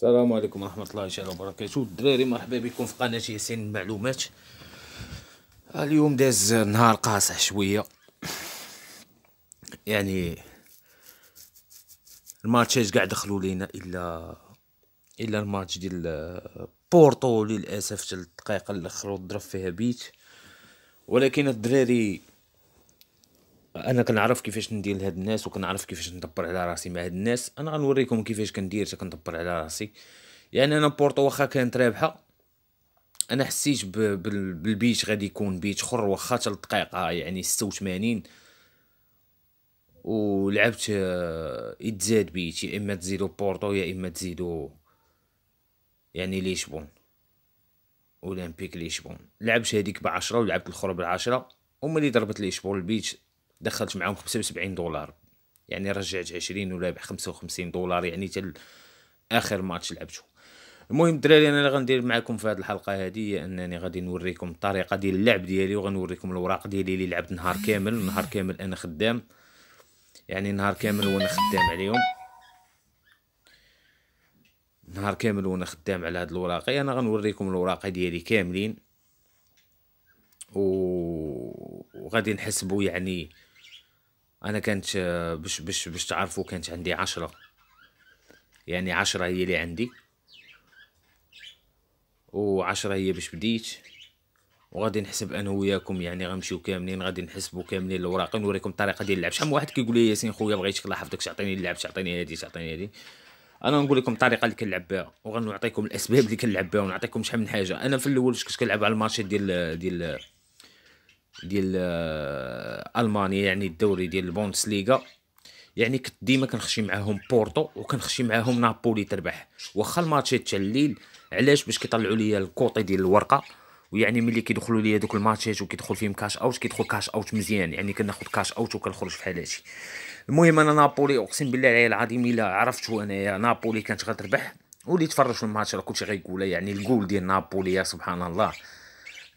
السلام عليكم ورحمة الله تعالى وبركاته. الدراري مرحبا بكم في قناة ياسين المعلومات اليوم داز نهار قاصح شوية. يعني الماتشات قاع دخلوا لينا إلا إلا الماتش ديال بورتو للأسف حتى الدقيقة الآخر ضرب فيها بيت. ولكن الدراري أنا كنعرف كيفاش ندير لهاد الناس وكنعرف كيفاش ندبر على راسي مع هاد الناس. أنا غنوريكم كيفاش كندير حتى كندبر على راسي. يعني أنا بورتو واخا كانت رابحة أنا حسيت بالبيت غادي يكون بيت اخر واخا حتى الدقيقه يعني 86 ولعبت آه، يتزاد بيت يا إما تزيدو بورتو يا إما تزيدو يعني ليشبون أولمبيك ليشبون. لعبت هذيك بعشرة ولعبت الاخرى بالعشرة وملي ضربت ليشبون البيت. دخلت معاهم خمسة وسبعين دولار. يعني رجعت عشرين ورابح خمسة وخمسين دولار يعني تل آخر ماتش لعبته. المهم الدراري أنا اللي غندير معكم في هذه الحلقة هذه هي أنني غادي نوريكم الطريقة ديال اللعب ديالي وغنوريكم الأوراق ديالي اللي لعبت نهار كامل. نهار كامل أنا خدام. يعني نهار كامل وأنا خدام عليهم. نهار كامل وأنا خدام على هاد الوراق أنا غنوريكم الوراق ديالي كاملين. و... وغادي نحسبوا يعني أنا كانت باش باش باش تعرفوا كانت عندي عشرة. يعني عشرة هي اللي عندي. وعشرة هي باش بديت. وغادي نحسب أنا وياكم يعني غنمشيو كاملين غادي نحسبوا كاملين الأوراق نوريكم الطريقة ديال اللعب. شحال من واحد كيقول لي ياسين خويا بغيتك الله يحفظك تعطيني اللعب تعطيني هادي تعطيني هادي. أنا نقول لكم الطريقة اللي كنلعب بها وغنعطيكم الأسباب اللي كنلعب بها ونعطيكم شحال من حاجة. أنا في الأول كنت كنلعب على الماتشات ديال ديال ديال آه، ألمانيا يعني الدوري ديال البوندس ليغا يعني كنت ديما كنخشي معاهم بورتو وكنخشي معاهم نابولي تربح. واخا الماتشات تاع الليل علاش؟ باش كيطلعوا لي ال cote ديال الورقة. ويعني ملي كيدخلوا لي دوك الماتشات وكيدخل فيهم cash out كيدخل cash out مزيان. يعني كناخذ cash out وكنخرج في هادشي المهم أنا نابولي أقسم بالله العلي العظيم إلا عرفتو أنايا نابولي كانت غتربح. واللي تفرج في الماتش راه كلشي غيقولها يعني الجول ديال نابولي يا سبحان الله.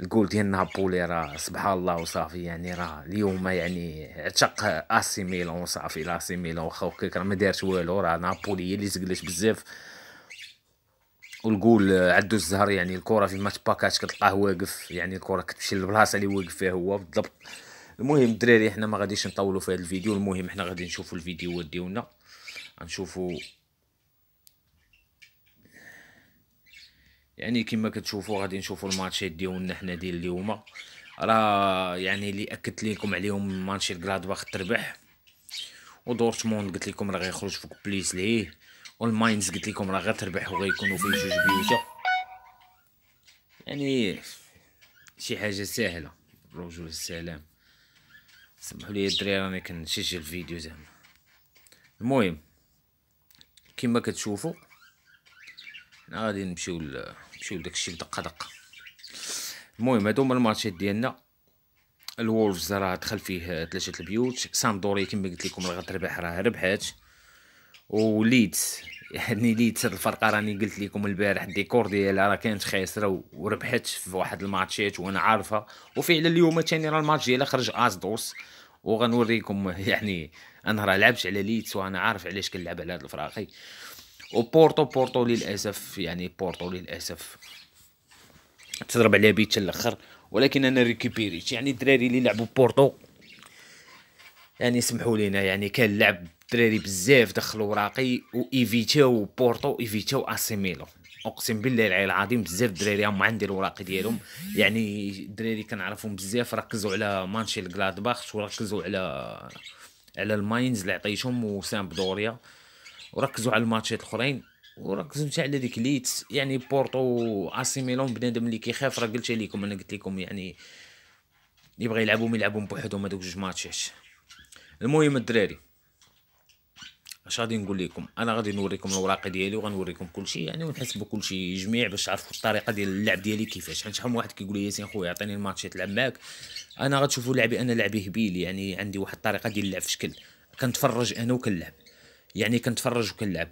الجول ديال نابولي راه سبحان الله وصافي يعني راه اليوم يعني عتق اسي ميلان وصافي لاسي ميلان واخا راه ما دارش والو راه نابولي هي اللي زقلت بزاف. والجول عدو الزهر يعني الكرة في ماتش باكاش كتلقاه واقف يعني الكرة كتمشي للبلاصة اللي واقف فيها هو. بالضبط. المهم الدراري حنا ما غاديش نطولوا في هذا الفيديو المهم حنا غادي نشوفوا الفيديوهات ديالنا. غنشوفوا يعني كما كتشوفوا غادي نشوفوا الماتشات ديالنا حنا ديال اليوم. راه يعني اللي أكدت لكم عليهم مانشي غلادباخ تربح ودورتموند قلت لكم راه غيخرج فوق plus ليه والماينز قلت لكم راه غتربح وغيكونوا فيه جوج بيوتا يعني شي حاجة سهلة رجل السلام. سمحوا لي الدراري راني كنسجل الفيديو زعما. المهم كما كتشوفوا غادي نمشيو نمشيو لداكشي بدقه دقه المهم هادو هما الماتشات ديالنا. الولفز راه دخل فيه ثلاثة البيوت. سامدوري كما قلت لكم راه غتربح راه ربحات. وليدز يعني ليدز هاد الفرقه راني قلت لكم البارح الديكور ديالها راه كانت خاسرة وربحت في واحد الماتشات وأنا عارفه وفعلا اليوم ثاني راه الماتش ديالها خرج اسدوس وغنوريكم يعني أنا راه لعبت على ليدز وأنا عارف علاش كنلعب على هاد الفراقي. وبورتو بورتو للأسف يعني بورتو للأسف. تضرب عليها بيت الأخر ولكن أنا ريكوبيريت يعني الدراري اللي لعبوا بورتو يعني سمحوا لينا يعني كان لعب دراري بزاف دخلوا وراقي وايفيتاو بورتو ايفيتاو أسي ميلان. أقسم بالله العلي العظيم بزاف الدراري هما عندي الوراق ديالهم. يعني الدراري كنعرفهم بزاف ركزوا على مانشي الكلادباخ وركزوا على على الماينز اللي عطيتهم وسامبدوريا. وركزوا على الماتشات الاخرين وركزوا حتى على ديك ليدز يعني بورتو اسي ميلان بنادم اللي كيخاف راه قلت لكم أنا قلت لكم يعني يبغى يلعبوا يلعبوا بوحدهم هذوك جوج ماتشات. المهم الدراري اش غادي نقول لكم أنا غادي نوريكم الأوراق ديالي وغنوريكم كلشي يعني ونحسبوا كلشي جميع باش تعرفوا الطريقة ديال اللعب ديالي كيفاش. حيت شحال من واحد كيقول لي ياسين خويا عطيني الماتش تلعب معاك. أنا غتشوفوا لعبي أنا لعبي هبيل يعني عندي واحد الطريقة ديال اللعب. في شكل كنتفرج أنا وكنلعب. يعني كنتفرج وكنلعب.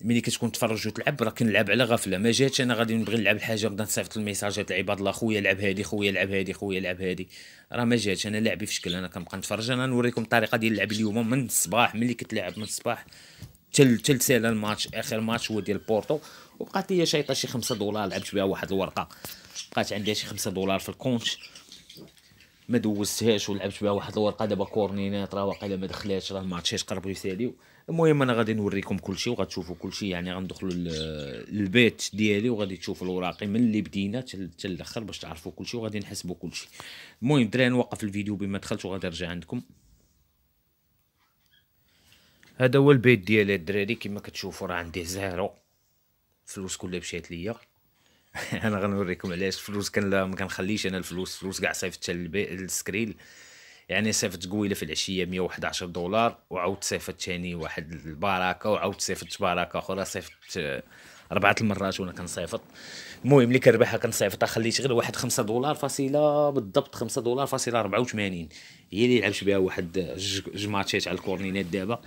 ملي كتكون تفرج وتلعب راه كنلعب على غفلة. ما جاتش أنا غادي نبغي نلعب الحاجة نبدا نصيفط الميساجات لعباد الله خويا لعب هادي خويا لعب هادي خويا لعب هادي. راه ما جاتش. أنا لعبي في شكل أنا كنبقى نتفرج. أنا نوريكم الطريقة ديال اللعب اليوم من الصباح ملي كتلعب من الصباح تل تل سالا الماتش آخر ماتش هو ديال بورتو. وبقات لي شيطه شي خمسة دولار لعبت بها واحد الورقة. بقات عندي شي خمسة دولار في ال compte. ما دوزتهاش ولعبت بها واحد الورقة دابا كورنينات راه واقيلا ما دخلاتش راه الماتشات قربوا يساليو. المهم أنا غادي نوريكم كلشي وغتشوفوا كلشي يعني غندخلوا للبيت ديالي وغادي تشوفوا الوراقي من اللي بدينا حتى الآخر باش تعرفوا كلشي وغادي نحسبوا كلشي. المهم الدراري نوقف الفيديو بما دخلت وغادي نرجع عندكم. هذا هو البيت ديالي الدراري كما كتشوفوا راه عندي zéro فلوس كلها مشات ليا. أنا غنوريكم علاش الفلوس كان ما كنخليش أنا الفلوس. فلوس كاع صيفط السكريل. يعني صيفط قويلة في العشية 111 دولار وعاود صيفط ثاني واحد البركة وعاود صيفط بركة أخرى صيفط اربعه المرات وأنا كنصيفط. المهم اللي كربحها كنصيفطها خليت غير واحد خمسة دولار فاصلة بالضبط خمسة دولار فاصلة 84 هي اللي لعبت بها واحد جوج ماتشات على الكورنينات دابا. آه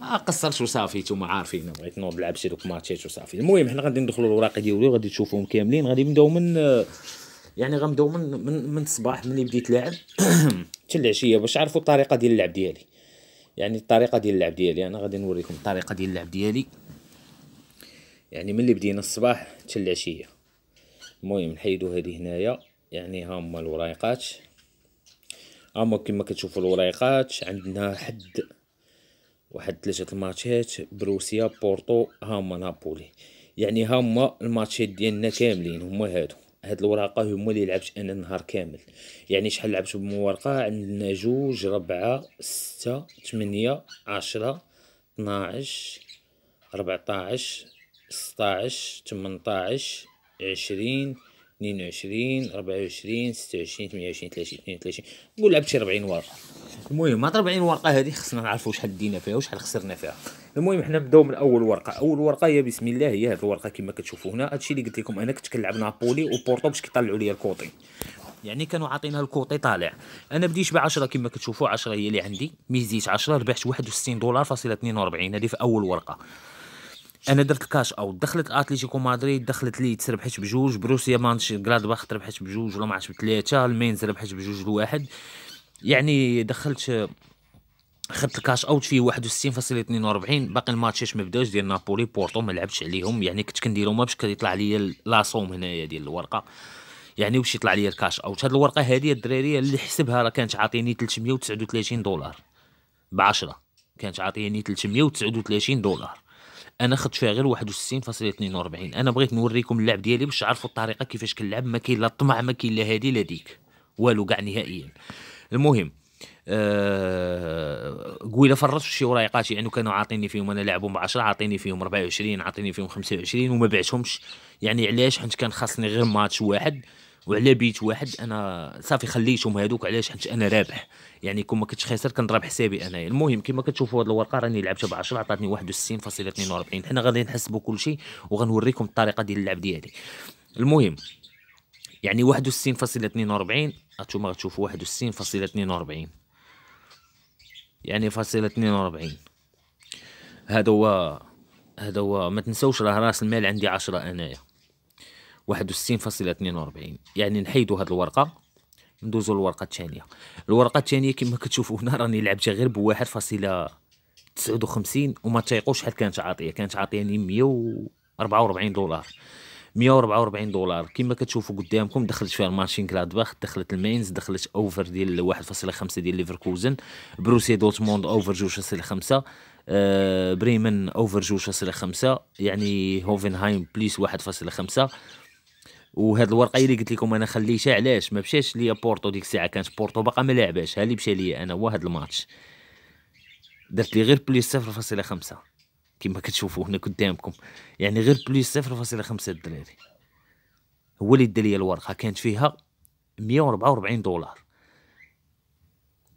قصرت وصافي نتوما عارفين بغيت نوض نلعب شي دوك ماتشات وصافي المهم حنا غادي ندخلوا الوراق ديالي وغادي تشوفوهم كاملين غادي نبداو من يعني غنبداو من من من الصباح ملي بديت لعب. حتى العشيه باش تعرفوا الطريقة ديال اللعب ديالي. يعني الطريقة ديال اللعب ديالي أنا غادي نوريكم الطريقة ديال اللعب ديالي. يعني ملي بدينا الصباح حتى العشيه المهم نحيدو هذه هنايا. يعني ها هما الوريقات هما كما كتشوفوا الوريقات عندنا حد واحد ثلاثة الماتشات بروسيا بورتو هما نابولي. يعني هما الماتشات ديالنا كاملين هما هادو. هاد الورقه هما اللي لعبت أنا النهار كامل. يعني شحال لعبت بورقه عندنا جوج ربعة ستة تمنية عشرة اثناعش ربعطاعش ستاعش تمنطاعش عشرين اثنين وعشرين ربعة وعشرين ستة وعشرين ثمانية وعشرين ثلاثين اثنين وثلاثين نقول لعبت شي ربعين ورقة. المهم هاد ربعين ورقة هادي خصنا نعرفو شحال دينا فيها وشحال خسرنا فيها. المهم حنا نبداو من أول ورقة. أول ورقة هي بسم الله هي هاد الورقة كما كتشوفو هنا. هادشي اللي قلت لكم أنا كنت كنلعب نابولي وبورتو باش كيطلعوا لي الكوطي. يعني كانوا عاطينها الكوطي طالع. أنا بديت ب 10 كما كتشوفوا 10 هي اللي عندي. ميزيت 10 ربحت 61 دولار فاصلة 42 هذه في أول ورقة. أنا درت ال cash out دخلت اتليتيكو مدريد دخلت ليدز ربحت بجوج بروسيا مانش غلادباخ ربحت بجوج ولا ما عرفتش بثلاثه ألمينز ربحت بجوج لواحد. يعني دخلت خدت ال cash out فيه 61.42 باقي الماتشات ما بداوش ديال نابولي بورتو ما لعبتش عليهم. يعني كنت كنديرهم باش كيطلع لي la somme هنايا ديال الورقة. يعني واش يطلع لي ال cash out. هاد الورقة هذه الدراري اللي حسبها راه كانت عاطيني 339 دولار. ب 10 كانت عاطيني 339 دولار. أنا خدت فيها غير 61.42 أنا بغيت نوريكم اللعب ديالي باش تعرفوا الطريقة كيفاش كنلعب. ما كاين لا طمع ما كاين لا هادي لا ديك. والو كاع نهائيا. المهم آه قويلة فرطت في شي وريقات يعني كانوا عاطيني فيهم أنا لعبهم ب 10 عاطيني فيهم 24 عاطيني فيهم 25 وما بعتهمش. يعني علاش؟ حيت كان خاصني غير ماتش واحد. وعلى بيت واحد أنا صافي خليتهم هذوك علاش؟ حيت أنا رابح. يعني كون ما كنتش خاسر كنضرب حسابي انايا المهم كما كتشوفوا هذه الورقة راني لعبتها ب 10 عطاتني 61.42 حنا غادي نحسبوا كل شيء وغنوريكم الطريقة ديال اللعب ديالي. المهم يعني 61.42 هانتوما غتشوفوا 61.42 يعني فاصلة 42 هذا هو هذا هو ما تنسوش راه راس المال عندي 10 أنايا. واحد وستين فاصلة اثنين وربعين يعني نحيدو هاد الورقة ندوزو للورقة الثانية الورقة الثانية كما كتشوفو هنا راني لعبتها غير تسعود وخمسين وما تيقوش شحال كانت عاطية. كانت عاطياني مية وربعة وربعين دولار. مية وربعة وربعين دولار. كما كتشوفوا قدامكم دخلت فيها المارشين كلادباخ دخلت المينز دخلت over ديال واحد فاصلة خمسة ديال ليفركوزن. بروسيا دورتموند over جوج فاصلة خمسة. آه بريمن over جوج فاصلة خمسة. يعني هوفنهايم plus واحد فاصلة خمسة. وهاد الورقة اللي قلت لكم أنا خليتها علاش؟ ما مشاش ليا بورتو ديك الساعة كانت بورتو باقا ما لعباش ها اللي مشى ليا أنا هو هاد الماتش. درت لي غير plus صفر فاصلة خمسة. كما كتشوفوا هنا قدامكم. يعني غير plus صفر فاصلة خمسة الدراري. هو اللي دا ليا الورقة. كانت فيها مية وربعة وربعين دولار.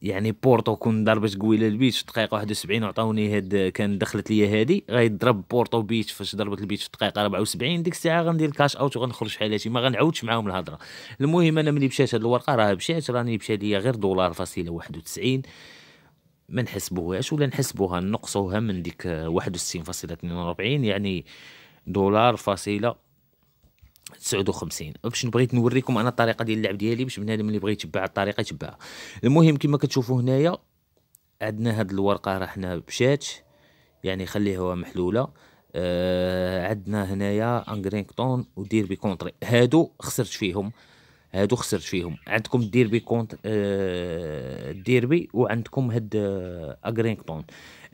يعني بورتو كون ضربت قويلة البيت في الدقيقه 71 وعطاوني هاد كان دخلت ليا هادي غيضرب بورتو بيت فاش ضربت البيت في الدقيقه 74 ديك الساعة غندير cash out وغنخرج حالاتي ما غنعاودش معاهم الهضرة. المهم أنا ملي مشات هاد الورقة راه مشات راني مشى ليا غير دولار فاصلة 91 ما نحسبوهاش ولا نحسبوها نقصوها من ديك 61.42 يعني دولار فاصلة 59 باش بغيت نوريكم أنا الطريقة ديال اللعب ديالي؟ باش بنادم اللي بغى يتبع الطريقة يتبعها. المهم كما كتشوفوا هنايا عندنا هاد الورقة راه حنا مشات يعني خليها محلولة. آه عندنا هنايا انغرينغتون وديربي كاونتي هادو خسرت فيهم. هادو خسرت فيهم. عندكم ديربي كونت آه ديربي وعندكم هاد آه اغرينغتون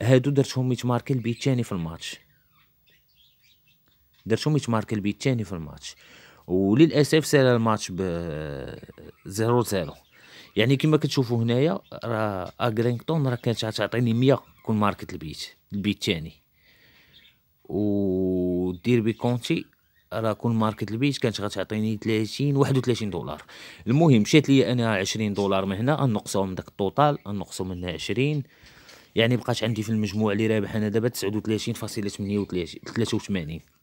هادو درتهم يتماركي البيت الثاني في الماتش. درتهم يتماركي البيت الثاني في الماتش وللاسف سال الماتش ب 0 0 يعني كما كتشوفوا هنايا راه اغرينغتون راه كانت تعطيني 100 كون ماركت البيت البيت الثاني ودير بكونتي راه كون ماركت البيت كانت غتعطيني 30 31 دولار المهم مشات لي أنا 20 دولار من هنا نقصوا من داك ال total نقصوا منها 20 يعني بقات عندي في المجموع اللي رابح أنا دابا 39.38 83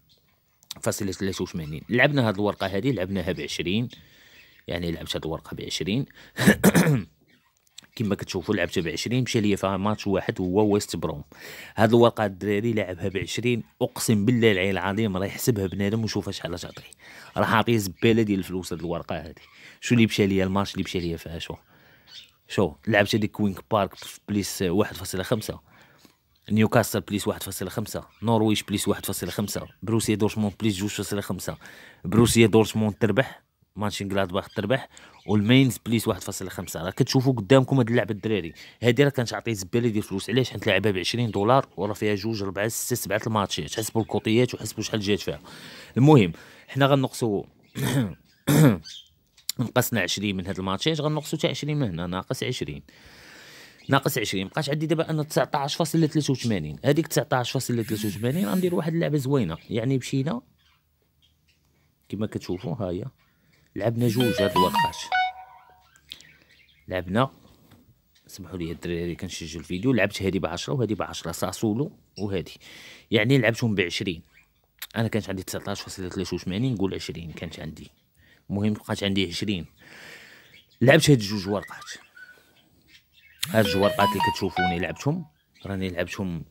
فاصلة 83 لعبنا هاد الورقة هذه لعبناها ب 20 يعني لعبت هاد الورقة ب 20 كما كتشوفوا لعبتها ب 20 مشى ليا فيها ماتش واحد هو ويست بروم. هاد الورقة الدراري لعبها ب 20 أقسم بالله العلي العظيم راه يحسبها بنادم وشوفها شحال تعطيه راه عاطيه زبالة ديال الفلوس هاد الورقة هادي شو اللي مشى ليا؟ الماتش اللي مشى ليا فيها شو؟ شو؟ لعبت هذيك كوينز بارك في plus 1.5 نيوكاسل plus 1.5 نورويش plus 1.5 بروسيا دورتموند plus 2.5 بروسيا دورتموند تربح ماتشين جلادباخ تربح والمينز plus 1.5 راه كتشوفوا قدامكم هاد اللعبه الدراري. هادي راه كانت عطيه زبالة ديال الفلوس علاش؟ حيت لعبها ب 20 دولار وراه فيها جوج ربعة ستة سبعة الماتشات حسبوا الكوطيات وحسبوا شحال جات فيها. المهم حنا غنقصوا نقصنا 20 من هاد الماتشات غنقصوا حتى 20 من هنا ناقص 20 ناقص 20 بقاش عندي دابا أنا 19.83 هذيك 19.83 غندير واحد اللعبة زوينة. يعني مشينا. كما كتشوفوا ها هي. لعبنا جوج هاد الورقات لعبنا. سمحوا لي الدراري كنسجل الفيديو. لعبت هادي ب 10 وهادي ب 10 ساسولو وهادي. يعني لعبتهم ب 20 أنا كانت عندي 19.83 نقول 20 كانت عندي. المهم بقات عندي 20 لعبت هاد جوج ورقات. هاد جوج ورقات اللي كتشوفوني لعبتهم راني لعبتهم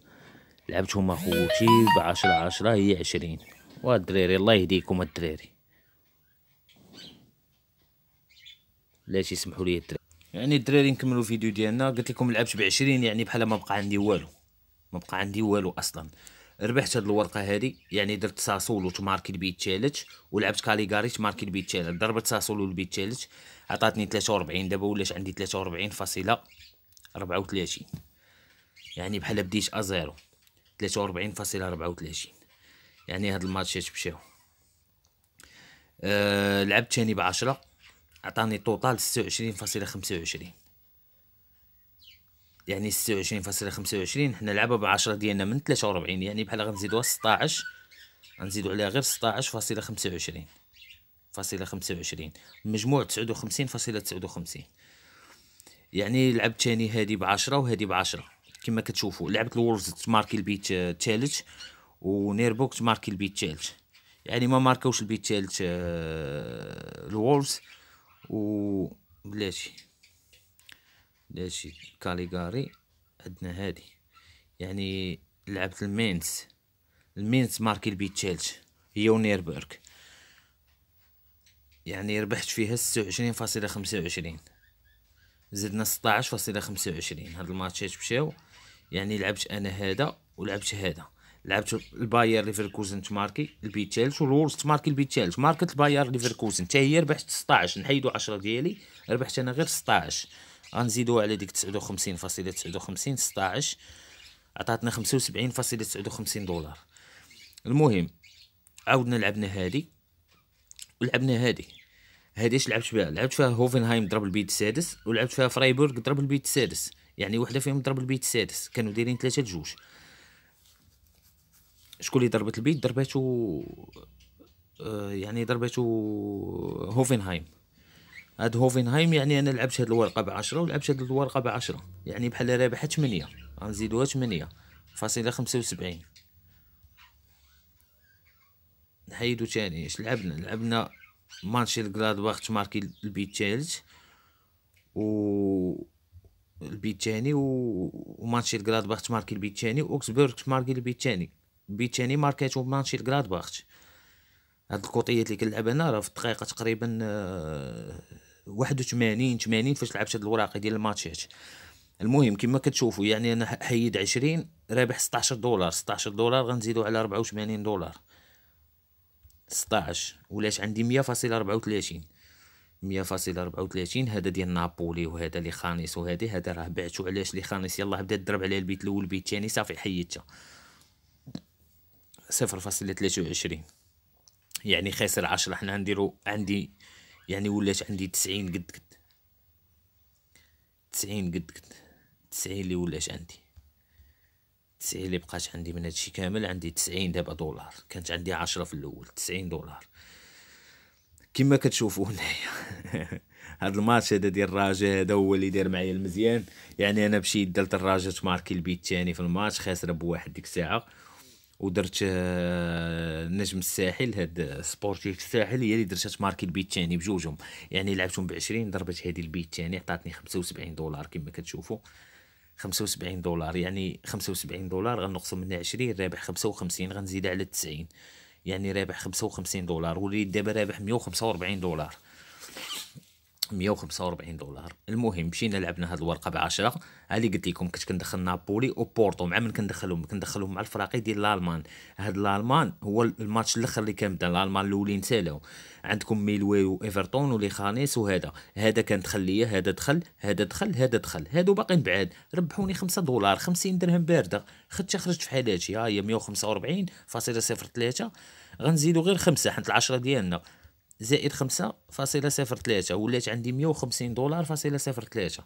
لعبتهم أخوتي ب 10 10 هي 20 والدراري الله يهديكم الدراري. لاش يسمحوا لي الدراري. يعني الدراري نكملوا الفيديو ديالنا. قلت لكم لعبت ب 20 يعني بحال ما بقى عندي والو. ما بقى عندي والو أصلا. ربحت هاد الورقة هادي يعني درت ساسولو تماركي البيت التالت ولعبت كاليغاري تماركي البيت التالت ضربت ساسولو البيت التالت عطاتني 43 دابا ولاش عندي 43 فاصلة. 34 يعني بحال بديت à zéro 43 فاصلة 34 يعني هاد الماتشات مشاو؟ أه لعبت ثاني بعشرة عطاني طوطال ستة وعشرين فاصلة خمسة وعشرين. يعني ستة وعشرين فاصلة خمسة وعشرين حنا لعبة بعشرة ديالنا من تلاتة وربعين يعني بحال غنزيدوها ستاعش غنزيدو عليها غير ستاعش فاصلة خمسة وعشرين. فاصلة خمسة وعشرين. مجموع تسعود وخمسين فاصلة تسعود وخمسين. يعني لعبت تاني هادي بعشرة وهادي بعشرة. كما كتشوفوا لعبت الورز تماركي البيت الثالث ونيربوك تماركي البيت الثالث يعني ما ماركوش البيت الثالث الورز و بلاتي بلاتي كاليغاري عندنا هادي. يعني لعبت المينس المينس ماركي البيت الثالث هي ونيربورغ يعني ربحت فيها ستة وعشرين فاصلة خمسة وعشرين. زدنا ستاعش فاصلة خمسة وعشرين. هاد الماتشات مشاو؟ يعني لعبت أنا هذا ولعبت هذا. لعبت الباير ليفركوزن تماركي البيت تالت والورز تماركي البيت تالت ماركت الباير ليفركوزن. حتى هي ربحت 16 نحيدو 10 ديالي ربحت أنا غير 16 غنزيدو على ديك 59 فاصلة 59 16 عطاتنا 75 فاصلة 59 دولار. المهم عاودنا لعبنا هادي. ولعبنا هادي. هادي اش لعبت بها لعبت فيها هوفنهايم ضرب البيت السادس ولعبت فيها فرايبورغ ضرب البيت السادس يعني وحدة فيهم ضرب البيت السادس كانوا دايرين ثلاثة جوج. شكون اللي ضربت البيت؟ ضرباتو آه يعني ضرباتو هوفنهايم. هاد هوفنهايم يعني أنا لعبت هاد الورقة بعشرة ولعبت هاد الورقة بعشرة. يعني بحال رابحة 8 غنزيدوها 8 فاصلة خمسة وسبعين. نحيدو تاني. اش لعبنا؟ لعبنا ماتشي الكلادباخ تماركي البيت تالت و البيت الثاني وماتشي الكلادباخ تماركي البيت الثاني واوكسبورغ تماركي البيت الثاني البيت الثاني ماركاتو ماتشي الكلادباخ هاد الكوطيات اللي كنلعب أنا راه في الدقيقه تقريبا آه، واحد وثمانين ثمانين فاش لعبت هاد الوراقي ديال الماتشات المهم كما كتشوفوا يعني أنا حيد عشرين رابح ستاشر دولار ستاشر دولار غنزيدو على ربعة وثمانين دولار ستاش ولات عندي مية فاصلة ربعة وثلاثين مية فاصلة ربعة وثلاثين هذا ديال نابولي وهذا لي خانيس وهادي هذا راه بعتو علاش لي خانيس؟ يلاه بدا ضرب عليه البيت الأول البيت الثاني صافي حيدتها. صفر فاصلة ثلاثة وعشرين. يعني خاسر عشرة حنا نديرو عندي يعني ولات عندي تسعين قد قد. تسعين قد قد. تسعين اللي ولات عندي. تسعين اللي بقات عندي من هادشي كامل عندي تسعين دابا دولار. كانت عندي عشرة في الأول تسعين دولار. كما كتشوفوا هنايا. هاد الماتش هذا ديال الراجا هذا هو اللي دار معايا المزيان. يعني أنا مشيت درت الراجا تماركي البيت الثاني في الماتش خاسره بواحد ديك الساعة. ودرت آه، نجم الساحل هاد سبورتيف الساحل هي اللي درتها تماركي البيت الثاني بجوجهم. يعني لعبتهم ب 20 ضربت هذه البيت الثاني عطاتني 75 دولار كما كتشوفوا. 75 دولار يعني 75 دولار غنقصوا منها 20 رابح 55 غنزيد على 90 يعني رابح 55 دولار وليت دابا رابح 145 دولار. 145 دولار. المهم مشينا لعبنا هاد الورقة ب 10 اللي قلت لكم كنت كندخل نابولي وبورتو مع من كندخلهم؟ كندخلهم مع الفراقي ديال الألمان. هاد الألمان هو الماتش الآخر اللي كان بدا الألمان الأولين سالاو عندكم ميلوي وإيفرتون ولي خانيس وهذا. هذا كان دخل ليا هذا دخل هذا دخل هذا دخل. هادو باقيين بعاد. ربحوني 5 دولار 50 درهم باردة. خدت خرجت في حالاتي. ها هي 145.03 غنزيدو غير خمسة حيت العشرة ديالنا. زائد خمسة فاصلة صفر ثلاثة ولات عندي مية وخمسين دولار فاصلة صفر ثلاثة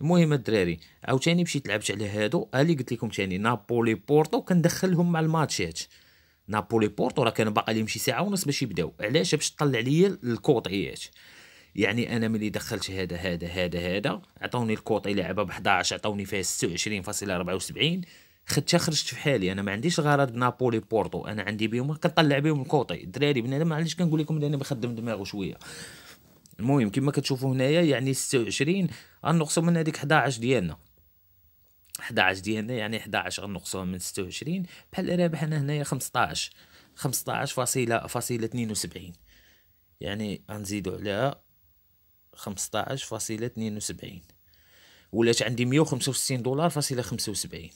المهم الدراري عاوتاني مشيت لعبت على هادو. اللي قلت لكم تاني نابولي بورتو كندخلهم مع الماتشات. نابولي بورتو راه كان باقي لهم شي ساعة ونص باش يبداو. علاش؟ باش تطلع ليا الكوطيات. يعني أنا ملي دخلت هذا هذا هذا هذا عطاوني الكوطي لعبة ب 11 عطاوني فيها 26.74 خدتها خرجت في حالي. أنا ما عنديش غرض نابولي بورتو. أنا عندي بيهم كنطلع بيهم الكوطي. الدراري بنادم علاش كنقول لكم أنا بخدم دماغه شوية. المهم كما كتشوفوا هنايا يعني 26 غنقصوا من هذيك 11 ديالنا. 11 ديالنا يعني 11 غنقصوها من 26 بحال رابح أنا هنايا 15 15 فاصلة فاصلة 72 يعني غنزيدو عليها 15 فاصلة 72 ولات عندي 165 دولار فاصلة 75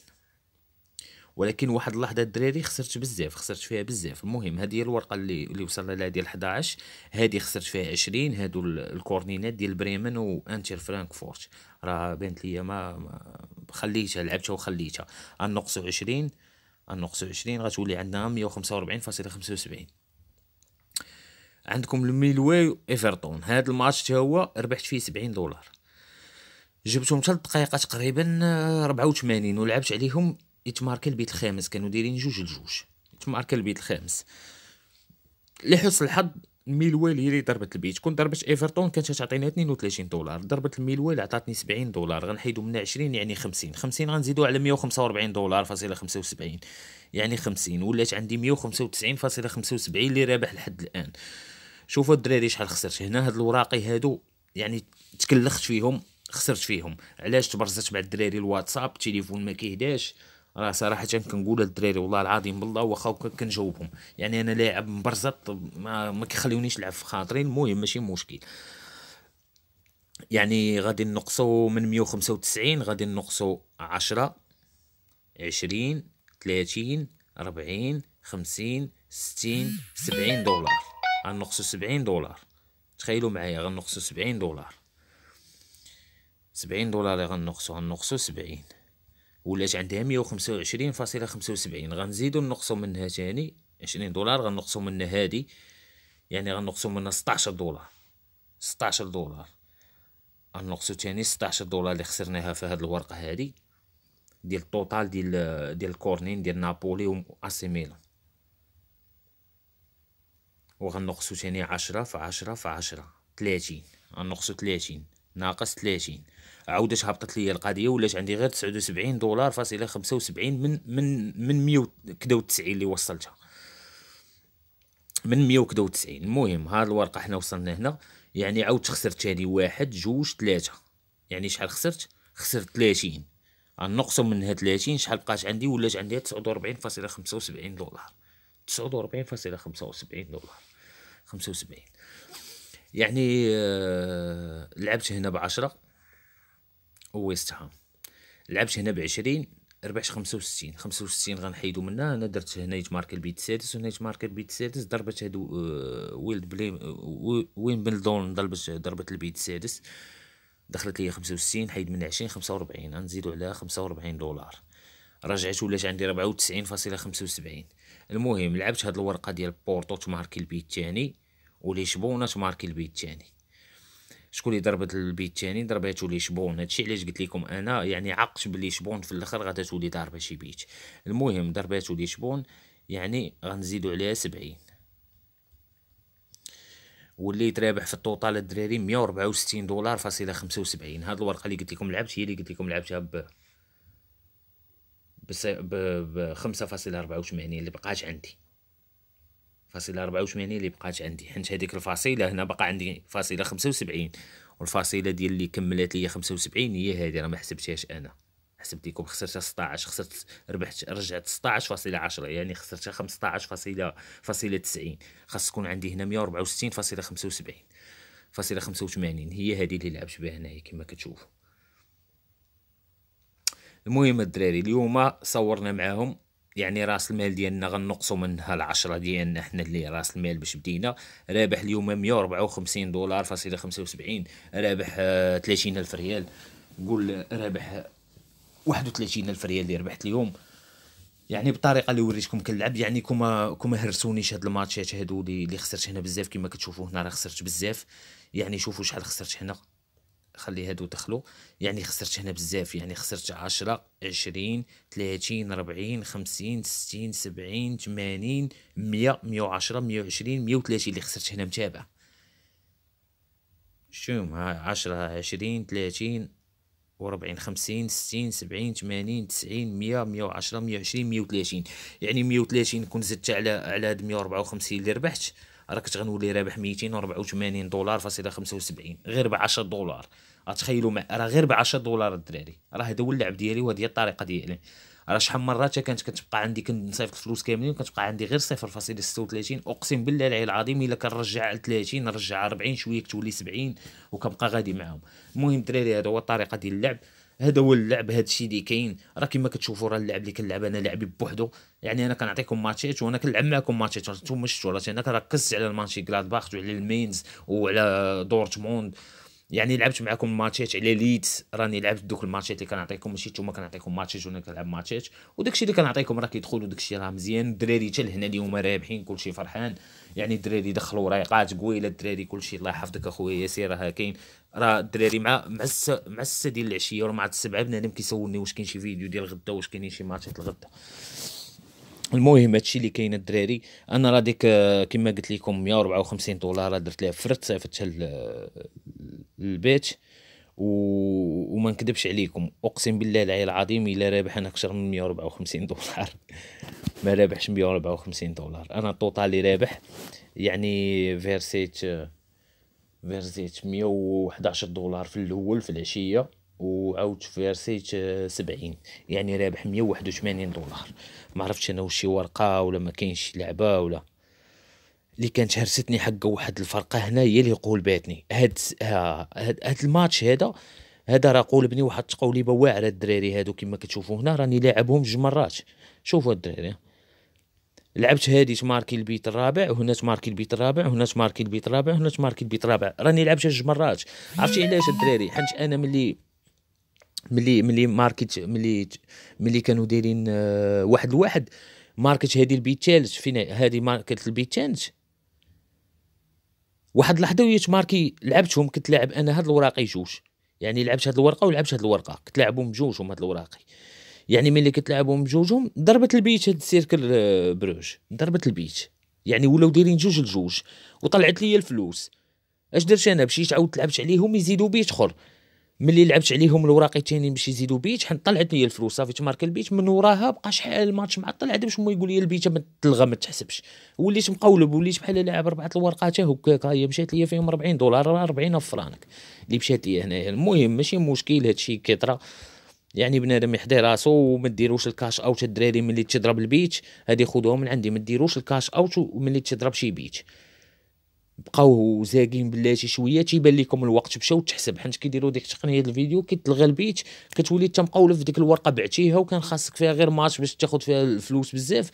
ولكن واحد اللحظة الدراري خسرت بزاف خسرت فيها بزاف. المهم هذه الورقة اللي اللي وصلنا لها ديال 11 هذه خسرت فيها 20 هادو الكورنينات ديال بريمن واينتراخت فرانكفورت راه بانت ليا ما, ما خليتها لعبتها وخليتها. غنقصوا 20 غنقصوا 20 غتولي عندنا 145.75 عندكم الميلوي إيفرتون. هذا الماتش حتى هو ربحت فيه 70 دولار. جبتهم 3 دقائق تقريبا 84 ولعبت عليهم يتماركا البيت الخامس كانوا دايرين جوج لجوج. يتماركا البيت الخامس. لحسن الحظ ميلويل هي اللي ضربت البيت. كون ضربت إيفرتون كانت تعطينا 32 دولار. ضربت الميلويل عطاتني 70 دولار. غنحيدو منها 20 يعني 50 50 غنزيدو على 145 دولار فاصلة 75 يعني 50 ولات عندي 195.75 اللي رابح لحد الآن. شوفوا الدراري شحال خسرت هنا هاد الوراقي هادو يعني تكلخت فيهم خسرت فيهم. علاش تبرزت مع الدراري الواتساب التليفون ما كيهداش؟ راه صراحة كنقول للدراري والله العظيم بالله واخا كنجاوبهم يعني أنا لاعب مبرزط ما, ما كيخليونيش نلعب في خاطري المهم ماشي مشكل. يعني غادي نقصو من 195 غادي نقصو 10 20 30 40 50 60 70 دولار. غنقصو 70 دولار. تخيلوا معايا غنقصو 70 دولار. 70 دولار غنقصو غنقصو 70 ولات عندها مية وخمسة وعشرين فاصلة خمسة وسبعين. غنزيدو نقصو منها تاني عشرين دولار غنقصو منها هادي يعني غنقصو منها ستاشر دولار. ستاشر دولار. غنقصو تاني ستاشر دولار اللي خسرناها في هاد الورقة هادي ديال الطوطال ديال ديال الكورنين ديال نابولي و آسي ميلان. وغنقصو تاني عشرة في عشرة في عشرة تلاتين. غنقصو تلاتين. ناقص تلاتين. عاودت هبطت لي القضية ولات عندي غير 79 دولار فاصلة 75 من من من 100 كدا و90 اللي وصلتها. من 100 كدا و90 المهم هاد الورقة حنا وصلنا هنا. يعني عاودت خسرت هادي واحد جوج ثلاثة يعني شحال خسرت؟ خسرت 30 غنقصو منها 30 شحال بقات عندي؟ ولات عندي 49.75 دولار. 49.75 دولار. 75 يعني آه لعبت هنا بعشرة. وويست هام لعبت هنا بعشرين ربحت خمسة وستين. خمسة وستين غنحيدو منها. أنا درت هنا يتمارك البيت السادس وهنا يتمارك البيت السادس ضربت هادو آه، ويلد بليم وين بلدون ضربت ضربت البيت السادس. دخلت ليا خمسة حيد من عشرين خمسة وربعين غنزيدو عليها خمسة وربعين دولار. رجعت ولات عندي ربعة وتسعين فاصلة خمسة وسبعين. المهم لعبت هاد الورقة ديال بورتو تماركي البيت التاني وليشبونة تماركي البيت التاني. شكون اللي ضربت البيت الثاني ضرباتو لشبون هادشي علاش قلت لكم أنا؟ يعني عقت بلي شبون في الأخر غادا تولي ضاربه شي بيت. المهم ضرباتو لشبون يعني غنزيدو عليها سبعين. وليت رابح في الطوطال الدراري مية وربعة وستين دولار فاصلة خمسة وسبعين. هاد الورقة اللي قلت لكم لعبت هي اللي قلت لكم لعبتها ب ب خمسة فاصلة ربعة وثمانين اللي بقات عندي. ربعة وثمانين اللي بقات عندي. حيت هذيك الفاصلة هنا بقى عندي خمسة وسبعين. والفاصلة ديال اللي ليا خمسة وسبعين هي هادي راه ما حسبتهاش أنا. حسبت لكم خسرت 16 خسرت ربحت رجعت 16 فاصلة 10 يعني خسرت 15 فاصلة فاصلة 90 خاص تكون عندي هنا 164 فاصلة 75 فاصلة 85 هي هذه اللي لعبت بها هنايا كما كتشوفوا المهم الدراري اليوم صورنا معاهم يعني راس المال ديالنا غنقصوا منها العشرة ديالنا حنا اللي راس المال باش بدينا. رابح اليوم مية وربعة وخمسين دولار فاصلة خمسة وسبعين. رابح آه، تلاتين ألف ريال. قول رابح واحد وتلاتين ألف ريال اللي ربحت اليوم. يعني بالطريقة اللي وريتكم كنلعب يعني كون ما كون ما هرسونيش هاد الماتشات هادو اللي خسرت هنا بزاف. كما كتشوفوا هنا راه خسرت بزاف. يعني شوفوا شحال خسرت هنا خلي هادو دخلوا يعني خسرت هنا بزاف يعني خسرت عشرة عشرين تلاتين ربعين خمسين ستين سبعين تمانين مية مية وعشرة مية وعشرين مية وتلاتين اللي خسرت هنا متابع. شوم عشرة عشرين تلاتين وربعين خمسين ستين سبعين ثمانين تسعين مية مية وعشرة مية وعشرين مية وتلاتين. يعني مية وتلاتين كون زدت على على هاد مية وربعة وخمسين اللي ربحت راه كنت غنولي رابح ميتين وربعة وثمانين دولار فاصلة خمسة وسبعين غير بعشرة دولار. غتخيلوا مع راه غير ب 10 دولار الدراري. راه هذا هو اللعب ديالي وهذه هي الطريقة ديالي. راه شحال من مرات كانت كتبقى عندي كنصيفط الفلوس كاملين وكتبقى عندي غير 0.36 أقسم بالله العلي العظيم إلا كنرجع 30 نرجع 40 شوية كتولي 70 وكنبقى غادي معاهم. المهم الدراري هذا هو الطريقة ديال اللعب. هذا هو اللعب هذا الشيء اللي كاين. راه كما كتشوفوا راه اللعب اللي كنلعب أنا لعبي بوحدو. يعني أنا كنعطيكم ماتشات وأنا كنلعب معكم ماتشات. نتوما شفتوا راه أنا كنركز على الماتشي غلادباخ وعلى المينز وعلى دورتموند. يعني لعبت معكم ماتشات على ليدز راني لعبت دوك الماتشات اللي كنعطيكم ماشي نتوما كنعطيكم ماتشات وأنا كنلعب ماتشات وداكشي اللي كنعطيكم راه كيدخل وداكشي راه مزيان الدراري حتى لهنا اليوم رابحين كلشي فرحان. يعني الدراري دخلوا رايقات قويلة الدراري كلشي الله يحفظك أخويا ياسير راه كاين. راه الدراري مع مع مع السته ديال العشية ولا مع السبعة بنادم كيسولني واش كاين شي فيديو ديال الغدا واش كاينين شي ماتشات الغدا. المهم هادشي اللي كاين الدراري أنا راه ديك كما قلت لكم 154 دولار درت لها فرت صيفطتها للبيت و... وما نكذبش عليكم. أقسم بالله العلي العظيم إلا رابح أنا أكثر من 154 دولار. ما رابحش 154 دولار. أنا ال total اللي رابح. يعني فيرسيت فيرسيت 111 دولار في الأول في العشية وعاود فيرسيت سبعين. يعني رابح مية وواحد وثمانين دولار. ما عرفتش أنا وشي ورقة ولا ما كاينش لعبة ولا اللي كانت هرستني حق واحد الفرقة هنا هي اللي قول باتني هاد هاد, هاد الماتش هذا هذا راه قولبني واحد التقوليبه واعره الدراري هادو كما كتشوفوا هنا راني لاعبهم جوج مرات. شوفوا الدراري. لعبت هادي تماركي البيت الرابع وهنا تماركي البيت الرابع وهنا تماركي البيت الرابع وهنا تماركي البيت الرابع. راني لعبتها جوج مرات. عرفتي علاش الدراري؟ حيت أنا ملي ملي ملي ماركت ملي ملي كانوا دايرين آه، واحد لواحد ماركت هذه البيت الثالث فين هذه ماركت البيت الثالث واحد اللحظة ويت ماركي لعبتهم كنت لاعب أنا هاد الوراقي جوج. يعني لعبت هاد الورقة ولعبت هاد الورقة. كنت لاعبهم بجوجهم هاد الوراقي يعني ملي كنت لاعبهم بجوجهم ضربت البيت هاد السيركل آه، بروج. ضربت البيت. يعني ولاو دايرين جوج لجوج. وطلعت لي الفلوس. اش درت أنا؟ مشيت عاودت لعبت عليهم يزيدوا بيت أخر. ملي لعبت عليهم الوراقي الثاني باش يزيدوا بيت حن طلعت لي الفلوس صافي تمارك البيت من وراها بقى شحال الماتش معطل عاد باش يقول لي البيت ما تلغى ما تحسبش. وليت مقولب وليت بحال لاعب أربعة الورقات هكاك هي مشات لي فيهم 40 دولار 40 فرانك. اللي مشات لي هنايا. المهم ماشي مشكل هادشي كيطرا. يعني بنادم يحضي راسو وما ديروش ال cash out الدراري ملي تضرب البيت هادي خذوها من عندي ما ديروش ال cash out ملي تضرب شي بيت بقاو زاقين بلاتي شوية تيبان لكم الوقت مشى وتحسب حيت كيديروا ديك تقنيه الفيديو كيتلغى البيت كتولي انت مقولب في ديك الورقة بعتيها وكان خاصك فيها غير ماتش باش تاخذ فيها الفلوس بزاف.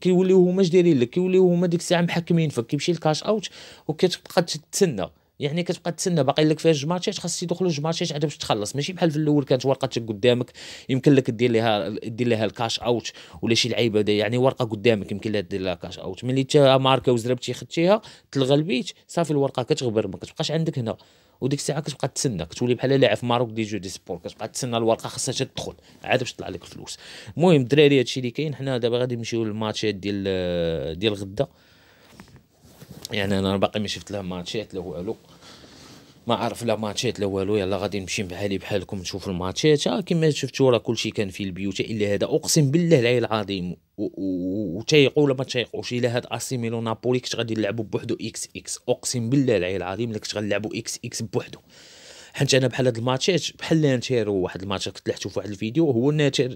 كيوليو هما اش دايرين لك كيوليو هما ديك الساعة محكمين فك كيمشي ال cash out وكتبقى تتسنى. يعني كتبقى تسنى باقي لك فيها جوج ماتشات خاص يدخلوا جوج ماتشات عاد باش تخلص. ماشي بحال في الأول كانت ورقتك قدامك يمكن لك دير لها دير لها ال cash out ولا شي لعيبة يعني ورقة قدامك يمكن لها دير لها cash out. ملي تا ماركة وزربتي خدتيها تلغى البيت صافي الورقة كتغبر ما كتبقاش عندك هنا. وديك الساعة كتبقى تسنى كتولي بحال لاعب في Maroc des jeux des sports كتبقى تسنى الورقة خاصها تدخل عاد باش تطلع لك الفلوس. المهم الدراري هادشي اللي كاين حنا دابا غادي نمشيو للماتشات ديال ديال غدا. يعني أنا باقي ما شفت لا ماتشات لا والو. ما عرف لا ماتشات لا والو. يلا غادي نمشي بحالي بحالكم نشوف الماتشات ها كما شفتوا راه كلشي كان في البيوت إلا هذا. أقسم بالله العلي العظيم وتيقوا ولا ما تيقوش إلا هاد آسي ميلان ونابولي كنت غادي نلعبوا بوحدو X X. أقسم بالله العلي العظيم إلا كنت غنلعبوا X X بوحدو. حيت أنا بحال هاد الماتشات بحال لانتير و واحد الماتش كنت لعبتو في واحد الفيديو هو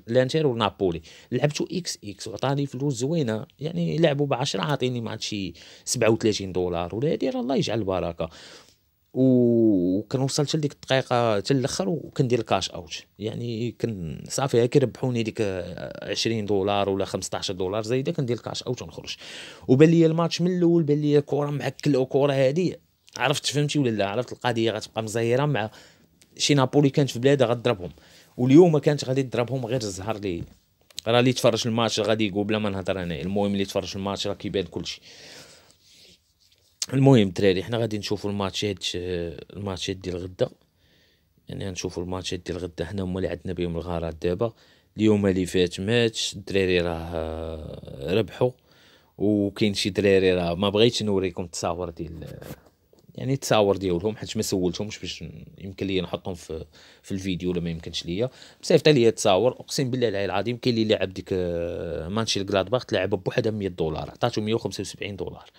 لانتير ونابولي. لعبتو X X وعطاني فلوس زوينة. يعني لعبوا ب 10 عاطيني ما شي 37 دولار ولا هادي الله يجعل البركة. وكنوصل لديك الدقيقة حتى الأخر وكندير ال cash out يعني كن صافي هاك ربحوني ديك 20 دولار ولا 15 دولار زايدة كندير ال cash out ونخرج. وبان لي الماتش من الأول بان لي كره معكلة وكره هادي عرفت فهمتي ولا لا؟ عرفت القضية غتبقى مزيرة مع شي نابولي كانت في بلادها غضربهم واليوم كانت غادي تضربهم غير الزهر لي راه اللي تفرج الماتش غادي يقول بلا ما نهضر أنا. المهم اللي تفرج الماتش راه كيبان كلشي. المهم دراري حنا غادي نشوفوا الماتشات الماتشات ديال غدا يعني نشوفوا الماتشات ديال غدا حنا هما اللي عندنا بهم الغرض دابا. اليوم اللي فات ماتش الدراري راه ربحوا. وكاين شي دراري راه ما بغيتش نوريكم التصاور ديال يعني التصاور ديالهم حيت ما سولتهمش باش يمكن لي نحطهم في في الفيديو ولا ما يمكنش ليا. مصيفط لي التصاور أقسم بالله العلي العظيم كاين اللي لعب ديك مانشي غلادباخ تلعب بوحدها 100 دولار عطاتو 175 دولار.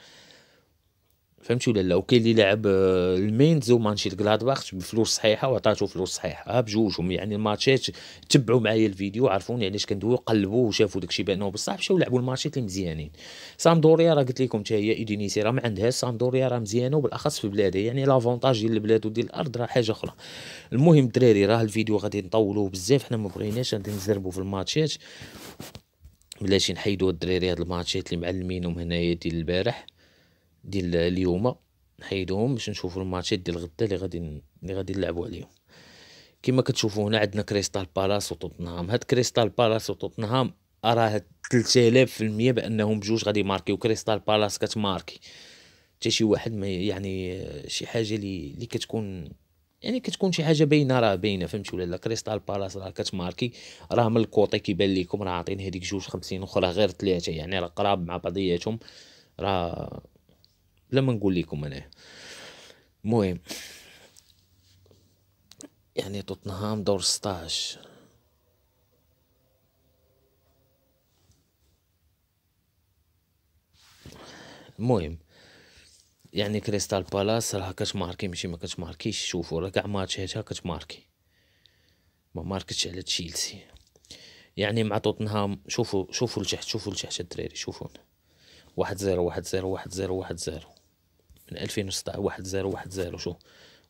فهمتي ولا لا؟ وكاين اللي لعب آه، المينز ومانشي غلادباخ بفلوس صحيحة وعطاتو فلوس صحيحة بجوجهم. يعني الماتشات تبعوا معايا الفيديو عرفوني علاش كندوي قلبوا وشافوا داكشي بانه بصح مشاو لعبوا الماتشات اللي مزيانين. سامدوريا راه قلت لكم حتى هي ايدينيسي راه ما عندهاش سامدوريا راه مزيانة وبالأخص في بلادها. يعني l'avantage ديال البلاد وديال الأرض راه حاجة أخرى. المهم الدراري راه الفيديو غادي نطولوه بزاف. حنا ما بغيناش غادي نزربوا في الماتشات. بلاتي نحيدوا الدراري هاد الماتشات اللي معلمينهم هنايا ديال البارح. ديال اليوم نحيدوهم باش نشوفوا الماتشات ديال غدا اللي غادي اللي غادي نلعبوا عليهم. كما كتشوفوا هنا عندنا كريستال بالاس وتوتنهام. هاد كريستال بالاس وتوتنهام راه 3000% بأنهم بجوج غادي يماركيو. كريستال بالاس كتماركي. حتى شي واحد ما يعني شي حاجة اللي اللي كتكون يعني كتكون شي حاجة باينة راه باينة. فهمتي ولا لا؟ كريستال بالاس راه كتماركي. راه من الكوطي كيبان لكم راه عاطين هذيك جوج خمسين أخرى غير ثلاثة يعني راه قراب مع بعضياتهم. راه بلا ما نقول لكم أنا. المهم يعني توتنهام دور 16 المهم يعني كريستال بالاس راه كتماركي ماشي ما كتماركيش شوفوا راه كاع ماتشاتها كتماركي ما ماركتش على تشيلسي. يعني مع توتنهام شوفوا شوفوا لتحت شوفوا لتحت الدراري شوفوا. واحد zéro واحد zéro واحد zéro واحد zéro. من ألفين وستة واحد zéro واحد zéro شو؟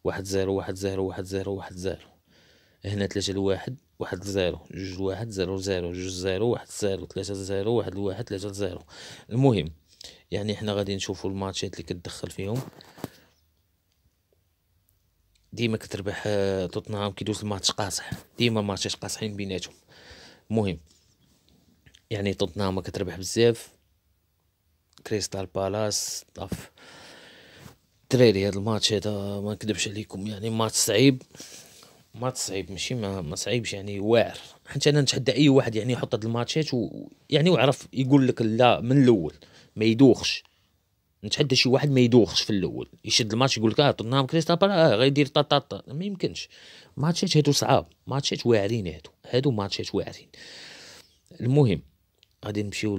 واحد zéro واحد zéro واحد zéro واحد zéro. هنا ثلاثة لواحد واحد zéro جوج لواحد zéro zéro جوج zéro واحد zéro ثلاثة zéro واحد لواحد ثلاثة zéro. المهم يعني حنا غادي نشوفو الماتشات اللي كتدخل فيهم. ديما كتربح آه، توتنهام كيدوز الماتش قاصح. ديما ماتشات قاصحين بيناتهم. المهم يعني توتنهام كتربح بزاف. كريستال بالاس طاف الدراري هذا الماتش هذا ما نكذبش عليكم يعني ماتش صعيب. ماتش صعيب ماشي ما, ما صعيبش يعني واعر. حيت أنا نتحدى أي واحد يعني يحط هاد الماتشات و يعني يقول لك لا من الأول ما يدوخش. نتحدى شي واحد ما يدوخش في الأول. يشد الماتش يقول لك آه توتنهام كريستال آه غيدير طاطا ما يمكنش. ماتشات هادو صعاب. ماتشات واعرين هادو. هادو ماتشات واعرين. المهم غادي نمشيو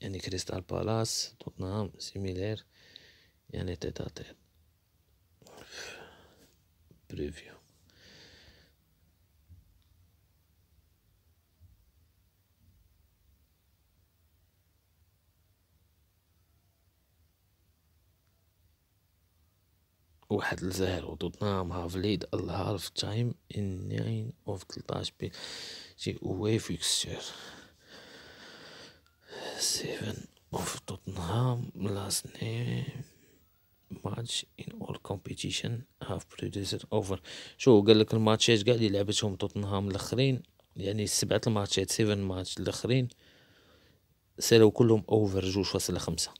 يعني كريستال بالاس توتنهام similaire يعني tête tête بريفيو واحد لزيرو توتنهام هاف ليد الهالف تايم ان ناين اوف تلتاش بي. شي اواي فيكسير سيفن اوف توتنهام لاست نيم ماتش ان اول كومبيتيشن هاف بروديوسر اوفر شو قال لك الماتشات قاع اللي لعبتهم توتنهام الأخرين؟ يعني سبعة الماتشات سيفن ماتش الأخرين. سالوا كلهم اوفر جوج فاصلة خمسة.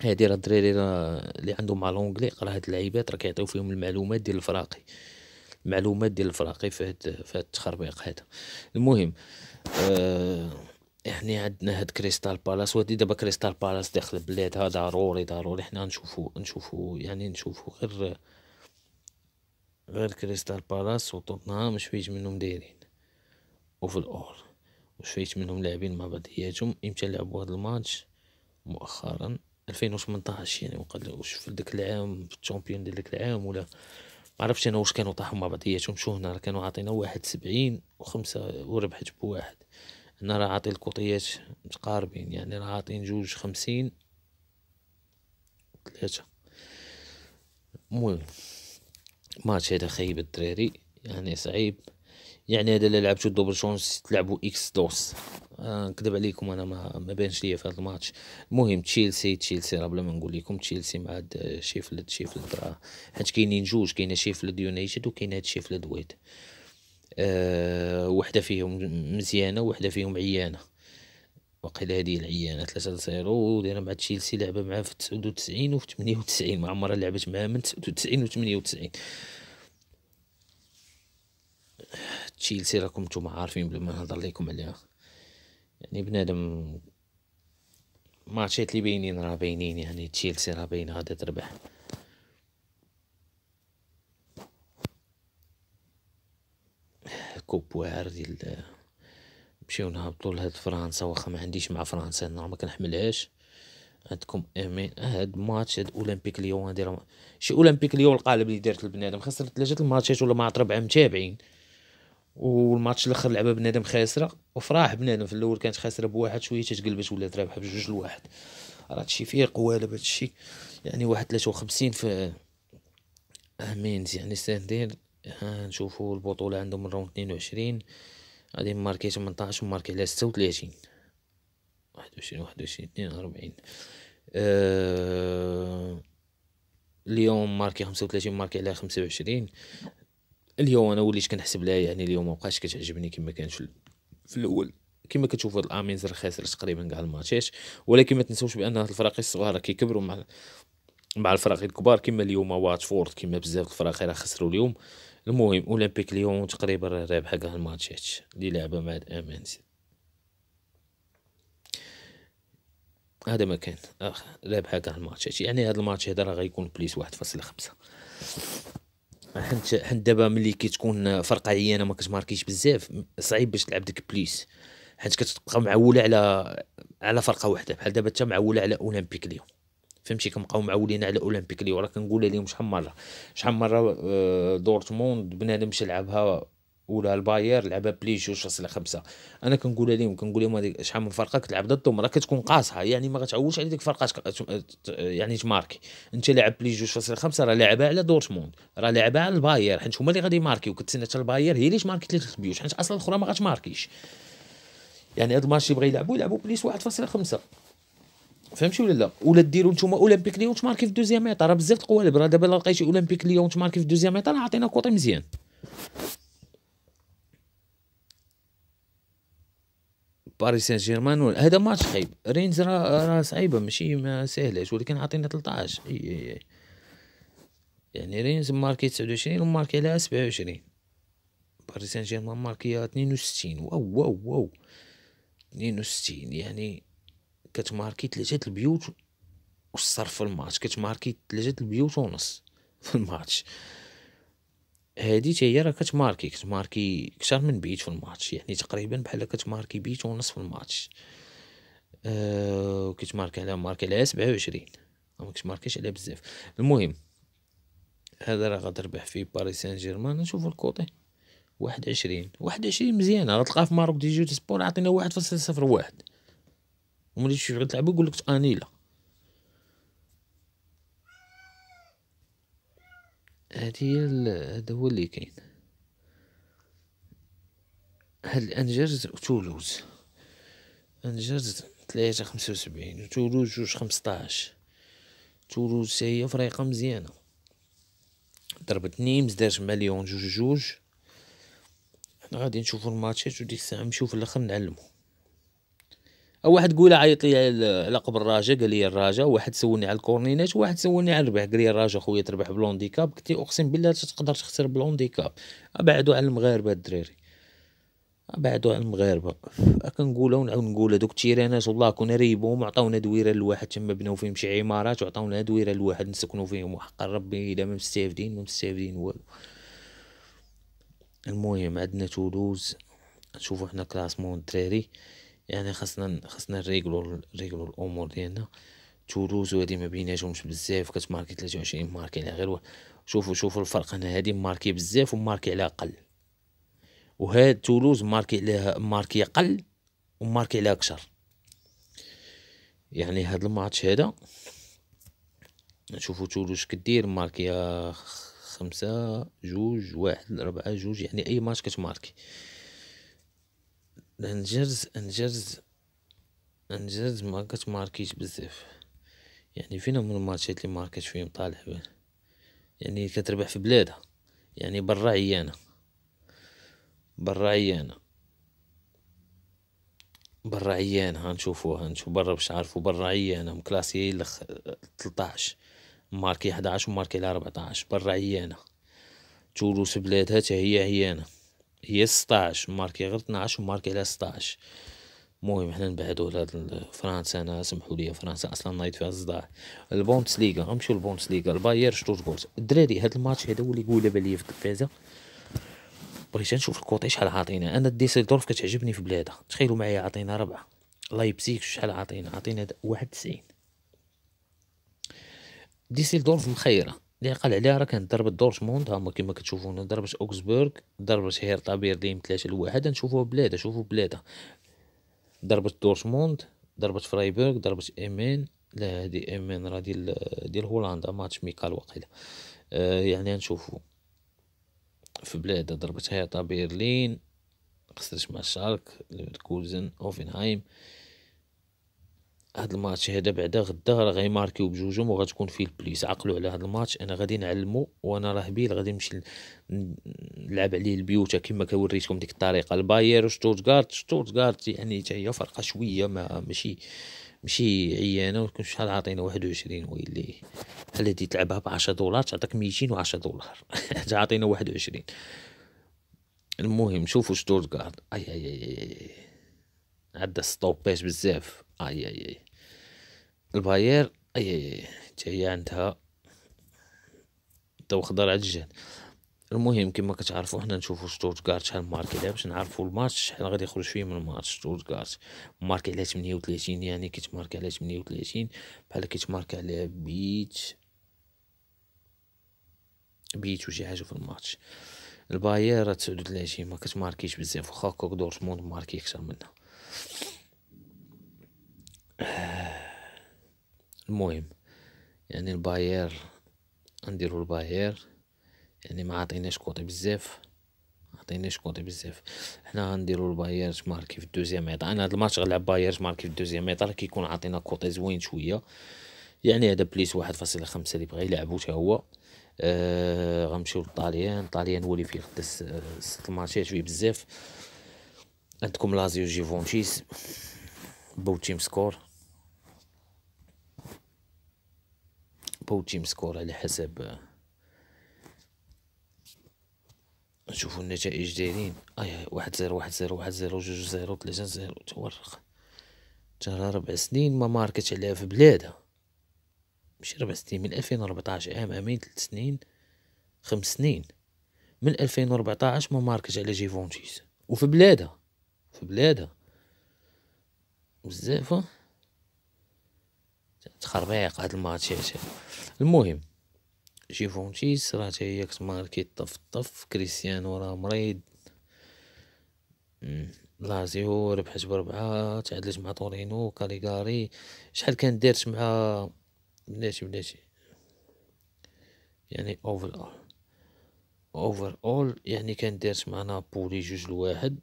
هادي راه الدراري راه اللي عندهم مع لونجلي قرا هاد اللعيبات راه كيعطيو فيهم المعلومات ديال الفراقي. المعلومات ديال الفراقي في هاد في هاد التخربيق هذا. المهم آه يعني عندنا هاد كريستال بالاس ودي دابا كريستال بالاس داخل البلاد هذا ضروري ضروري. حنا نشوفو نشوفو يعني نشوفو غير غير كريستال بالاس وتوتنهام شويش منهم دايرين. وفي الأول وشويش منهم لاعبين مع بعضياتهم إمتى لعبوا هاد الماتش؟ مؤخرا 2018 يعني واش في داك العام في ال champion ديال داك العام ولا ما عرفتش أنا واش كانوا طاحوا مع بعضياتهم شو هنا كانوا عاطينا واحد سبعين وخمسة وربحت بواحد. هنا راه عاطي الكوطيات متقاربين يعني راه عاطين جوج خمسين ثلاثة. المهم ماتش هذا خيب الدراري يعني صعيب. يعني هذا اللي لعبتو double chance تلعبوا X deux. آه نكذب عليكم أنا ما ما بانش ليا في هذا الماتش. المهم تشيلسي تشيلسي راه بلا ما نقول لكم تشيلسي مع شيفلد شيفلد راه. حيت كاينين جوج كاينة شيفلد يونايتد وكاينة هاد شيفلد ويد. أه وحدة فيهم مزيانة وحده فيهم عيانة. وقيلا هذه العيانة ثلاثة صفر ودايرة مع تشيلسي لعبة معاه في تسعود وتسعين وفي تمنية وتسعين ما عمرها لعبت معاه من تسعود وتسعين وثمانية وتسعين. تشيلسي راكم نتوما عارفين بلا ما نهضر لكم عليها. يعني بنادم ماتشات اللي باينين راه باينين يعني تشيلسي راه باينه غادا تربح. كوب واعر ديال نمشيو نهبطو لهاد فرنسا واخا ما عنديش مع فرنسا أنا ما كنحملهاش. عندكم امين هاد ماتش هاد أولمبيك ليون هادي شي أولمبيك ليون القالب اللي دارت البنادم خسر ثلاثة الماتشات ولا عرفت ربعة متابعين. والماتش الأخر لعبه بنادم خاسرة وفراح بنادم في الأول كانت خاسرة بواحد شوية تقلبت ولات رابحة بجوج لواحد. راه هادشي فيه قوالب هادشي. يعني واحد تلاتة وخمسين في امينز يعني ساندين. نشوفو البطولة عندهم من round اثنين وعشرين. غادي ماركي تمنطاش وماركي على ستة وثلاثين واحد وعشرين واحد وعشرين اثنين وأربعين. أه... اليوم ماركي خمسة وثلاثين ماركي على خمسة وعشرين. اليوم أنا وليت كنحسب لها يعني اليوم مبقاش كتعجبني كما كان في, الأول. كما كتشوفوا هاد الامينز راه خاسر تقريبا كاع الماتشات. ولكن ما تنسوش بأن هاد الفرق الصغار كيكبروا مع مع الفرق الكبار. كما اليوم واتفورد كما بزاف الفرق راه خسروا اليوم. المهم أولمبيك ليون تقريبا رابحه كاع الماتشات اللي لعبه مع امينز هذا ما كان. رابحه كاع الماتشات يعني هذا الماتش هذا راه غيكون plus واحد فاصلة خمسة. حنت حنت دابا ملي كتكون فرقه عيانه ما كتماركيش بزاف صعيب باش تلعب ديك plus. حيت كتبقى معولة على على فرقة واحدة. بحال دابا انت معولة على أولمبيك ليون فهمتي كنبقاو معولين على أولمبيك ليون. راه كنقولها لهم شحال مرة شحال مرة آه، دورتموند بنادم مشى لعبها ولا الباير لعبها plus جوج فاصلة خمسة. أنا كنقولها لهم كنقول لهم هذيك شحال من فرقة كتلعب ضدهم راه كتكون قاصحة يعني ما غتعولش على ديك الفرقة يعني تماركي. أنت لاعب plus جوج فاصلة خمسة راه لعبها على دورتموند راه لعبها على الباير. حيت هما اللي غادي يماركيو كتسنى حتى الباير هي اللي تماركي ثلاثة بيوت؟ حيت أصلا الأخرى ما غاتماركيش يعني هاد الماتش يبغي يلعبوا يلعبوا plus واحد فاصلة خمسة. فهمتي ولا لا؟ ولا ديروا نتوما أولمبيك ليون تماركي في deuxième mi-temps راه بزاف القوالب راه دابا لقيتي أولمبيك ليون تماركي في deuxième mi-temps راه عطينا cote مزيان. باريس سان جيرمان هذا ماتش خايب. رينز راه راه صعيبة ماشي ما ساهلاش ولكن عطينا 13 إي إي إي. يعني رينز ماركي 29 وماركي عليها 27 باريس سان جيرمان ماركي 62 واو واو واو. 62 يعني كتماركي ثلاثة البيوت والصرف في الماتش كتماركي ثلاثة البيوت ونص في الماتش. هادي حتى هي راه كتماركي كتماركي كثر من بيت في الماتش يعني تقريبا بحال كتماركي بيت ونص في الماتش. أه وكتماركي على ماركي على سبعة وعشرين. ما كتماركيش عليها بزاف. المهم هذا راه غتربح فيه باريس سان جيرمان نشوفو ال cote. واحد عشرين. واحد عشرين مزيانة غتلقاها في Marocaine des jeux et sports عطينا واحد فاصلة صفر واحد. وملي تشوف غتلعبو يقولك تانيلا هادي هي هذا هو اللي كاين. هاد الانجرز وتولوز انجرز ثلاثة خمسة وسبعين وتولوز جوج خمسطاش. تولوز هي فريقة مزيانة. ضربت نيمز دارت مع ليون جوج جوج. حنا غادي نشوفو الماتشات وديك الساعة نمشيو في الأخر نعلمو. أو واحد قولها عيط لي على قبل الراجا قال لي الراجا واحد سولني على الكورنيرات وواحد سولني على الربح قال لي الراجا خويا تربح ب l'handicap قلت له أقسم بالله تقدر تخسر ب l'handicap ابعدوا على المغاربة الدراري. ابعدوا على المغاربة. كنقولها ونعاود نقولها دوك التيرانات والله كنا ريبوهم عطاونا دويرة لواحد تما بناو فيهم شي عمارات وعطاونا دويرة لواحد نسكنوا فيهم وحق ربي الا ما مستافدين ما مستافدين والو. المهم عندنا تولوز. نشوفو حنا classement الدراري. يعني خاصنا خاصنا نريقلو نريقلو الأمور ديالنا. تولوز وهادي ما بيناتهمش بزاف كتماركي 23 ماركي على غير شوفوا شوفوا الفرق. هنا هادي ماركي بزاف وماركي على أقل. وهاد تولوز ماركي عليها ماركي أقل وماركي عليها أكثر. يعني هاد الماتش هذا نشوفوا تولوز كدير ماركي خمسة جوج واحد ربعة جوج يعني أي ماتش كتماركي. انجرز انجرز انجرز ما كتماركيش بزاف. يعني فينا من الماتشات اللي ماركات فيهم طالع بان يعني كتربح في بلادها. يعني برا عيانة. برا عيانة. برا عيانة. هنشوفوها هنشوف برا باش عارفو. برا عيانة. مكلاسي لخ تلطاش. ماركي حداش وماركي على ربعطاش. برا عيانة. تولوس بلادها هي عيانة. هي ستاش ماركي غير 12 وماركي على ستاش المهم حنا نبعدو على فرنسا أنا سمحوا لي فرنسا أصلا نايض فيها الصداع البوندسليغا غنمشيو للبوندسليغا الباير شتوتغارت الدراري هاد الماتش هذا هو اللي يقول ليا في التلفازه بغيت نشوف ال cote شحال عاطينا. أنا ديسلدورف كتعجبني في بلادها تخيلوا معايا عاطينا ربعة. لايبزيغ شحال عاطينا؟ عاطينا واحد تسعين. ديسلدورف مخيرة. اللي قال عليها راه كانت ضربة دورتموند هما كيما كتشوفونا ضربة أوكسبورغ ضربة هيرتا برلين ثلاثة لواحد نشوفوها بلادها شوفوا بلادها ضربة دورتموند ضربة فرايبورغ ضربة إيمين لا هادي إيمين راه ديال ديال هولندا ماتش ميكال واقيلا. آه يعني نشوفو في بلادها ضربة هيرتا برلين خسرت مع شارك ليفركوزن أوفنهايم. هاد الماتش هذا بعدا غدا راه غيماركيو بجوجهم وغتكون فيه البليس عقلوا على هاد الماتش. أنا غادي نعلمو وأنا راه بيل غادي نمشي نلعب عليه البيوتا كما كوريتكم ديك الطريقة. الباير وشتوتغارت. شتوتغارت يعني حتى هي فرقة شوية. ما ماشي ماشي عيانة. وكون شحال عاطينا واحد وعشرين ويلي. هادي تلعبها بعشرة دولار؟ تعطيك ميتين وعشرة دولار. عاطينا واحد وعشرين. المهم شوفوا شتوتغارت. اي اي اي, أي. عندها ستوبات بزاف. آي آي آي. الباير آي آي هي عندها تو خضر على الجهد المهم كما كتعرفوا حنا نشوفوا شتوتغارت شحال ماركي لها باش نعرفوا الماتش شحال غادي يخرج فيه من الماتش. شتوتغارت ماركي على 38 يعني كيتماركي على 38 بحال كيتماركي على بيت بيت وشي حاجة في الماتش. الباير 39 ما كتماركيش بزاف. واخا كوك دورتموند ماركي أكثر منها. المهم يعني الباير نديرو الباير يعني ما عطيناش cote بزاف عطيناش cote بزاف. حنا غنديرو الباير ماركي في ال deuxième mi-temps أنا هاد الماتش غنلعب باير ماركي في ال deuxième mi-temps كيكون عطينا cote زوين شوية. يعني هذا plus واحد فاصلة خمسة اللي بغا يلعبو تا هو. آه غنمشيو للطاليان. الطاليان هو اللي فيه خدا ست الماتشات فيه بزاف. عندكم لازيو جيفونتيس both team score both team score على حسب نشوفو النتائج دايرين اي واحد زيرو واحد زيرو واحد زيرو جوج زيرو ثلاثة زيرو تورق ترى ربع سنين ما ماركتش عليها في بلادها ماشي ربع سنين من ألفين وربعطاش عام عامين ثلاث سنين خمس سنين من ألفين وربعطاش ما ماركتش على جيفونتيس وفي بلادها في بلادها. بزاف تخربيق هاد الماتشات المهم جيفونتيس راه هي كتماركي طف طف كريستيانو راه مريض. لازيو ربحت بربعة تعادلت مع تورينو كاليغاري. شحال كان دارت مع بلاتي بلاتي؟ يعني over over اول يعني كان دارت معنا بولي جوج لواحد.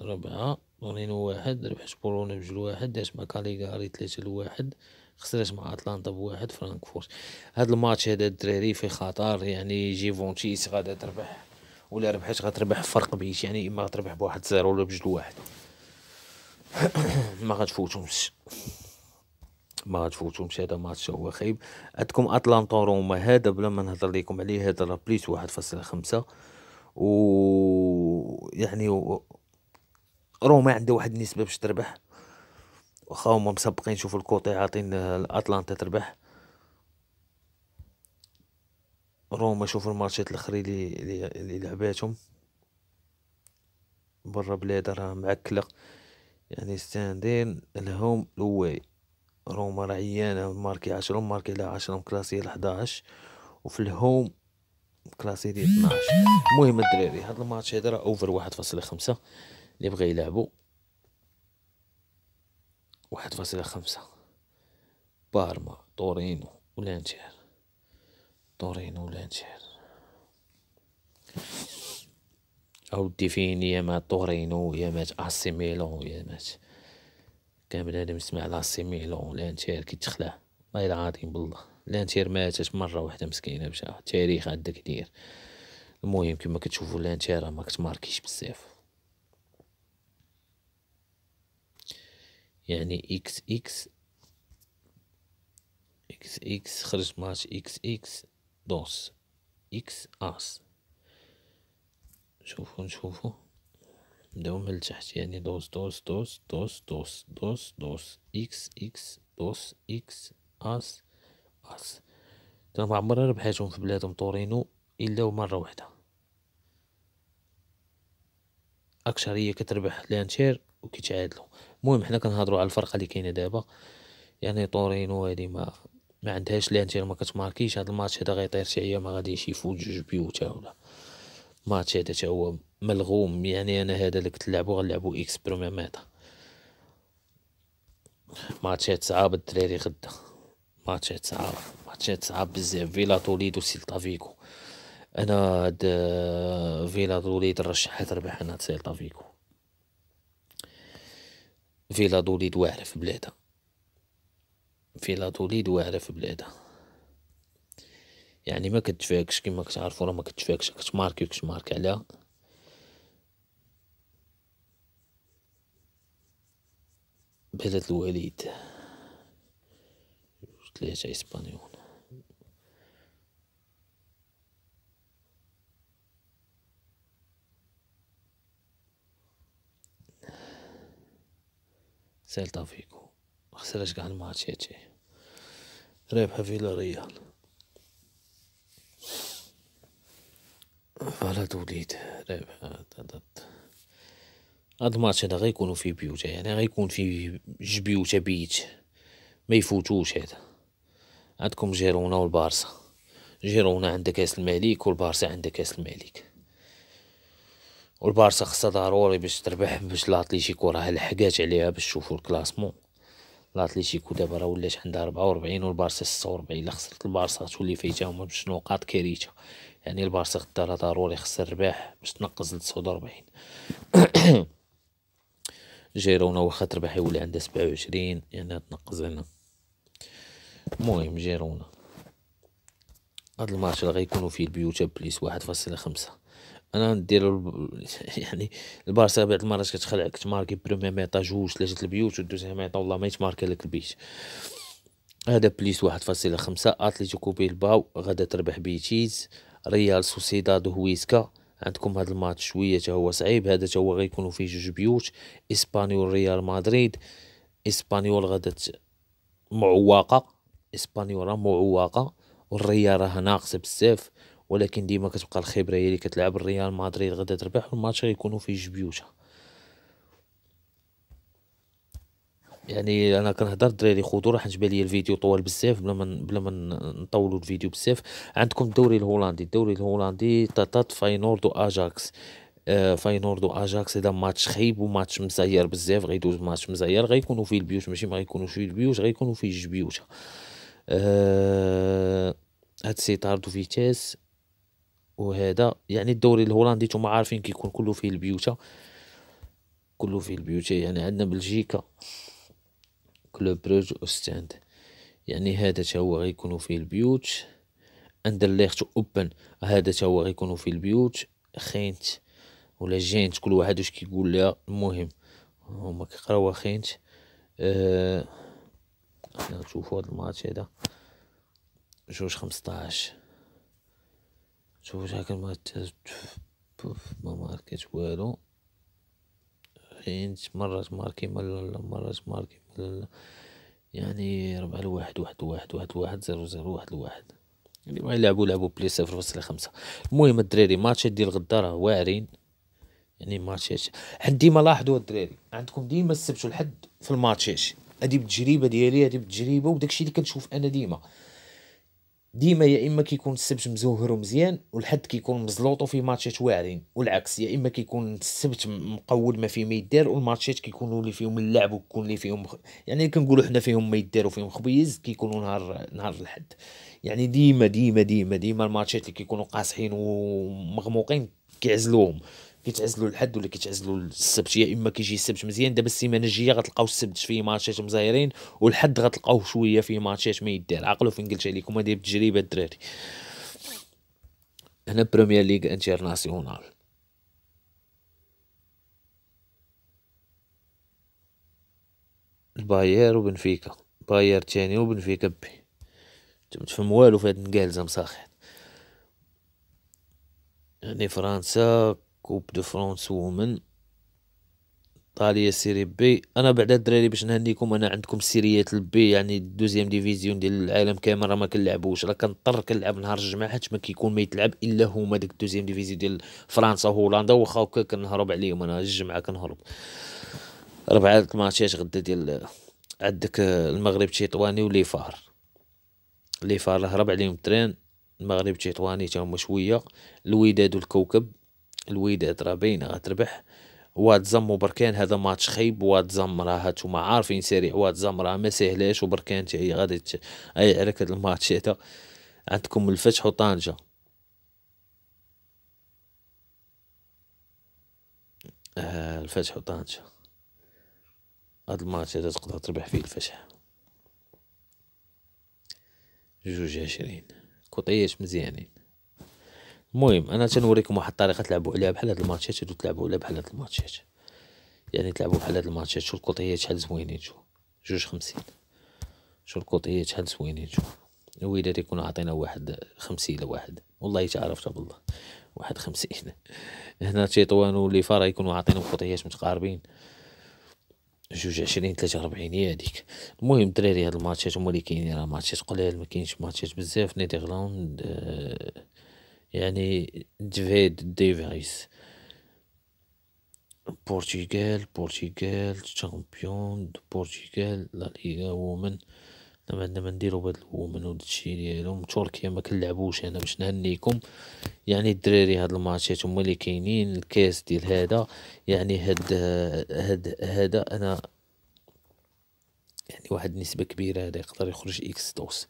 ربعة تورينو واحد ربحت بولوني بجوج لواحد دارت مع كاليغاري ثلاثة لواحد خسرت مع اتلانتا بواحد فرانكفورت. هاد الماتش هذا الدراري في خطر يعني جيفونتيس غادا تربح ولا ربحت غتربح فرق بيت يعني إما غتربح بواحد zéro ولا بجوج لواحد. ما غتفوتهمش. ما غتفوتهمش هذا ماتش هو خايب. عندكم اتلانتا روما هذا بلا ما نهضر لكم عليه هذا راه plus واحد فاصلة خمسة. و يعني روما عنده واحد النسبة باش تربح. واخا هما مسبقين شوفوا ال cote عاطين الاتلانتا تربح. روما شوفوا الماتشات الاخرين اللي اللي لعباتهم. برا بلاد راه معكله يعني ستاندين الهوم لواي روما راه عيانة ماركي عشرة ماركي على عشرة مكلاسي لحداش وفي الهوم كلاسي ديال 12 المهم الدراري هاد الماتش هذا راه اوفر واحد فاصلة خمسة. اللي بغا يلعبو واحد فاصلة خمسة. بارما طورينو ولانتير طورينو ولانتير أو ديفيني يا مات طورينو يا مات اسي ميلون يا مات. كان بنادم يسمع لاسي ميلون لانتير كي تخلع. الله العظيم بالله. لانتير ماتت مرة واحدة مسكينة باش تاريخ عندك كبير المهم كما كتشوفو لانتير ما كتماركيش بزاف. يعني إكس إكس إكس إكس خرج ماتش إكس إكس دوس إكس آس. شوفو نشوفو. نبداو من التحت يعني دوس دوس دوس دوس دوس دوس دوس إكس إكس دوس إكس آس آس. تا ما عمرها ربحاتهم في بلادهم طورينو إلا مرة واحدة. اكشر كتربح لانتير وكيتعادلوا المهم حنا كنهضروا على الفرقة اللي كاينة دابا. يعني طورينو هادي ما ما عندهاش لانتير ما كتماركيش هاد الماتش هذا غيطير شي عيا ما غاديش يفوت جوج بيوتا ولا. ماتش هذا هو ملغوم. يعني أنا هذا اللي كنت نلعبو غنلعبو X première mi-temps ماتشات صعاب الدراري غدا ماتشات صعاب ماتشات صعاب بزاف. فيلا توليدو سيلتا فيكو. أنا هاد فيلا توليد رشحها تربح أنا سيلتا فيكو. فيلا دوليد واعرة في بلادها. فيلا دوليد واعرة في بلادها. يعني ما كتفاكش كيما كتعرفو راه ما كتفاكش كتماركي وكتماركي عليها بلد الوليد ثلاثة إسبانيول. سيلتا فيكو خسرش قاع الماتشات رابحة فيلا ريال فالادوليد رابحة هاد الماتش هذا غيكونو فيه بيوتا يعني غيكون فيه جوج بيوتا بيت ما يفوتوش هذا عندكم جيرونا والبارسا جيرونا عندها كاس الملك والبارسا عندها كاس الملك والبارسا خصها ضروري باش تربح باش لاتليتيكو راه لحقات عليها باش تشوفو ال classement. لاتليتيكو دابا راه ولات عندها ربعة وربعين والبارسا ستة وربعين إلا خسرت البارسا تولي فايتاهم بجوج نقاط كارثة. يعني البارسا غدا راه ضروري خصها الرباح باش تنقص لتسعود وربعين جيرونا واخا تربح يولي عندها سبعة وعشرين يعني تنقص هنا المهم جيرونا هاد الماتش اللي غيكونو فيه البيوتا plus واحد فاصلة خمسة. أنا نديرو يعني البارسا بعض المرات كتخلع كتماركي première mi-temps جوج ثلاثة البيوت وال deuxième mi-temps والله ما يتماركي لك البيت. هذا plus واحد فاصلة خمسة اتليتيكو بيلباو غادا تربح بيتيس ريال سوسيداد وهويسكا عندكم هذا الماتش شوية هو صعيب هذا هو غيكونوا فيه جوج بيوت إسبانيول ريال مدريد إسبانيول غادا معوقة إسبانيول راه معوقة والريال راه ناقصة بزاف. ولكن ديما كتبقى الخبرة هي اللي كتلعب الريال مدريد غدا تربح والماتش غيكونوا فيه جوج بيوتا يعني أنا كنهضر الدراري خذوا راح نجبد لي الفيديو طوال بزاف بلا ما بلا ما نطولوا الفيديو بزاف. عندكم الدوري الهولندي الدوري الهولندي تاتات فاينورد واجاكس آه فاينورد واجاكس هذا ماتش خايب وماتش مزير بزاف غيدوز ماتش مزير غيكونوا فيه البيوت ماشي ما غيكونوش فيه البيوت غيكونوا فيه جوج بيوت آه هاد سيتاردو فيتاس وهذا يعني الدوري الهولندي نتوما عارفين كيكون كله فيه البيوتا كله فيه البيوتا يعني عندنا بلجيكا كلوب بروج اوستاند يعني هذا تا هو غيكونوا فيه البيوت. اندرليخت أوبن هذا تا هو غيكونوا فيه البيوت. خينت ولا جينت كل واحد واش كيقول لها المهم هما كيقراوها خينت. أه نشوفو هاد الماتش هذا. جوج خمسطاش. شوف واش هاكا ما ما ماركيت والو خينت مرات ماركي ملا مرات ماركي ملا يعني ربعة لواحد واحد واحد واحد واحد زيرو زيرو واحد لواحد اللي بغا يلعبو لعبو بلي صفر فاصلة خمسة. المهم الدراري ماتشات ديال غدا راه واعرين. يعني ماتشات حد ديما لاحظوا الدراري عندكم ديما السبت والحد في الماتشات هادي بالتجربة ديالي هادي بالتجربة وداكشي اللي كنشوف أنا ديما. ديما يا إما كيكون السبت مزوهر ومزيان والحد كيكون مزلوط وفيه ماتشات واعرين والعكس يا إما كيكون السبت مقود ما فيه ما يدار والماتشات كيكونوا اللي فيهم اللعب ويكون اللي فيهم يعني كنقولوا حنا فيهم ما يدار وفيهم خبيز كيكونوا نهار نهار الحد. يعني ديما ديما ديما ديما الماتشات اللي كيكونوا قاصحين ومغموقين كيعزلوهم. كيتعزلوا الحد ولا كيتعزلوا السبت؟ يا إما كيجي السبت مزيان دابا السيمانة الجاية غتلقاو السبت. فيه ماتشات مزايرين والحد غتلقاوه شوية فيه ماتشات ما يدار. عقلوا فين قلت لكم هذه بالتجربة الدراري. هنا بريمير ليغ international الباير وبنفيكا. باير تاني وبنفيكا بي. تفهم والو في هاد النقالزه مساخن. يعني فرنسا كوب دو فرونس وومن طاليا سيري بي أنا بعد الدراري باش نهنيكم أنا عندكم سيريات البي يعني دوزيام ديفيزيون ديال العالم كامل راه ما كنلعبوش. راه كنضطر كنلعب نهار الجمعة حيت ما كيكون ما يتلعب إلا هما ديك دوزيام ديفيزيون ديال فرنسا وهولندا واخا هكا كنهرب عليهم أنا. الجمعة كنهرب. ربعة الماتشات غدا ديال عندك المغرب تيطواني ولي فار. لي فار هرب عليهم الترين. المغرب تيطواني تا هما شوية. الوداد والكوكب. الوداد راه باينه غتربح واد زم وبركان هذا ماتش خايب واد زم راه هانتوما عارفين سريع واد زم راه ما سهلاش وبركان هي غادي اي عليك هذا الماتش هذا. عندكم الفتح وطنجة. آه الفتح وطنجة. هاد الماتش هذا تقدر تربح فيه الفتح. جوج عشرين كوطيات مزيانين. المهم أنا تنوريكم واحد الطريقة تلعبوا عليها بحال هاد الماتشات تلعبوا تلعبوا عليها بحال هاد الماتشات يعني تلعبوا بحال هاد الماتشات شو الكوطيات شحال زوينين شو جوج خمسين. شو الكوطيات شحال زوينين شو الوداد يكون عطينا واحد خمسين لواحد والله تعرفت بالله واحد خمسين. هنا تيطوان ولي فارا يكونوا عاطينهم كوطيات متقاربين. جوج عشرين ثلاثة ربعين هي هاديك. المهم الدراري هاد الماتشات هما اللي كاينين راه ماتشات قلال مكاينش ماتشات بزاف. نيدرلاند آه يعني ديفيد ديفيس. البرتغال البرتغال تشامبيون دو البرتغال لا ليغا وومن. دابا عندنا ما نديرو بهاد الومن وداكشي ديالهم. تركيا ما كنلعبوش أنا باش نهنيكم. يعني الدراري هاد الماتشات هما اللي كاينين. الكاس ديال هذا يعني هاد هاد هذا أنا يعني واحد النسبة كبيرة هذا يقدر يخرج X dos.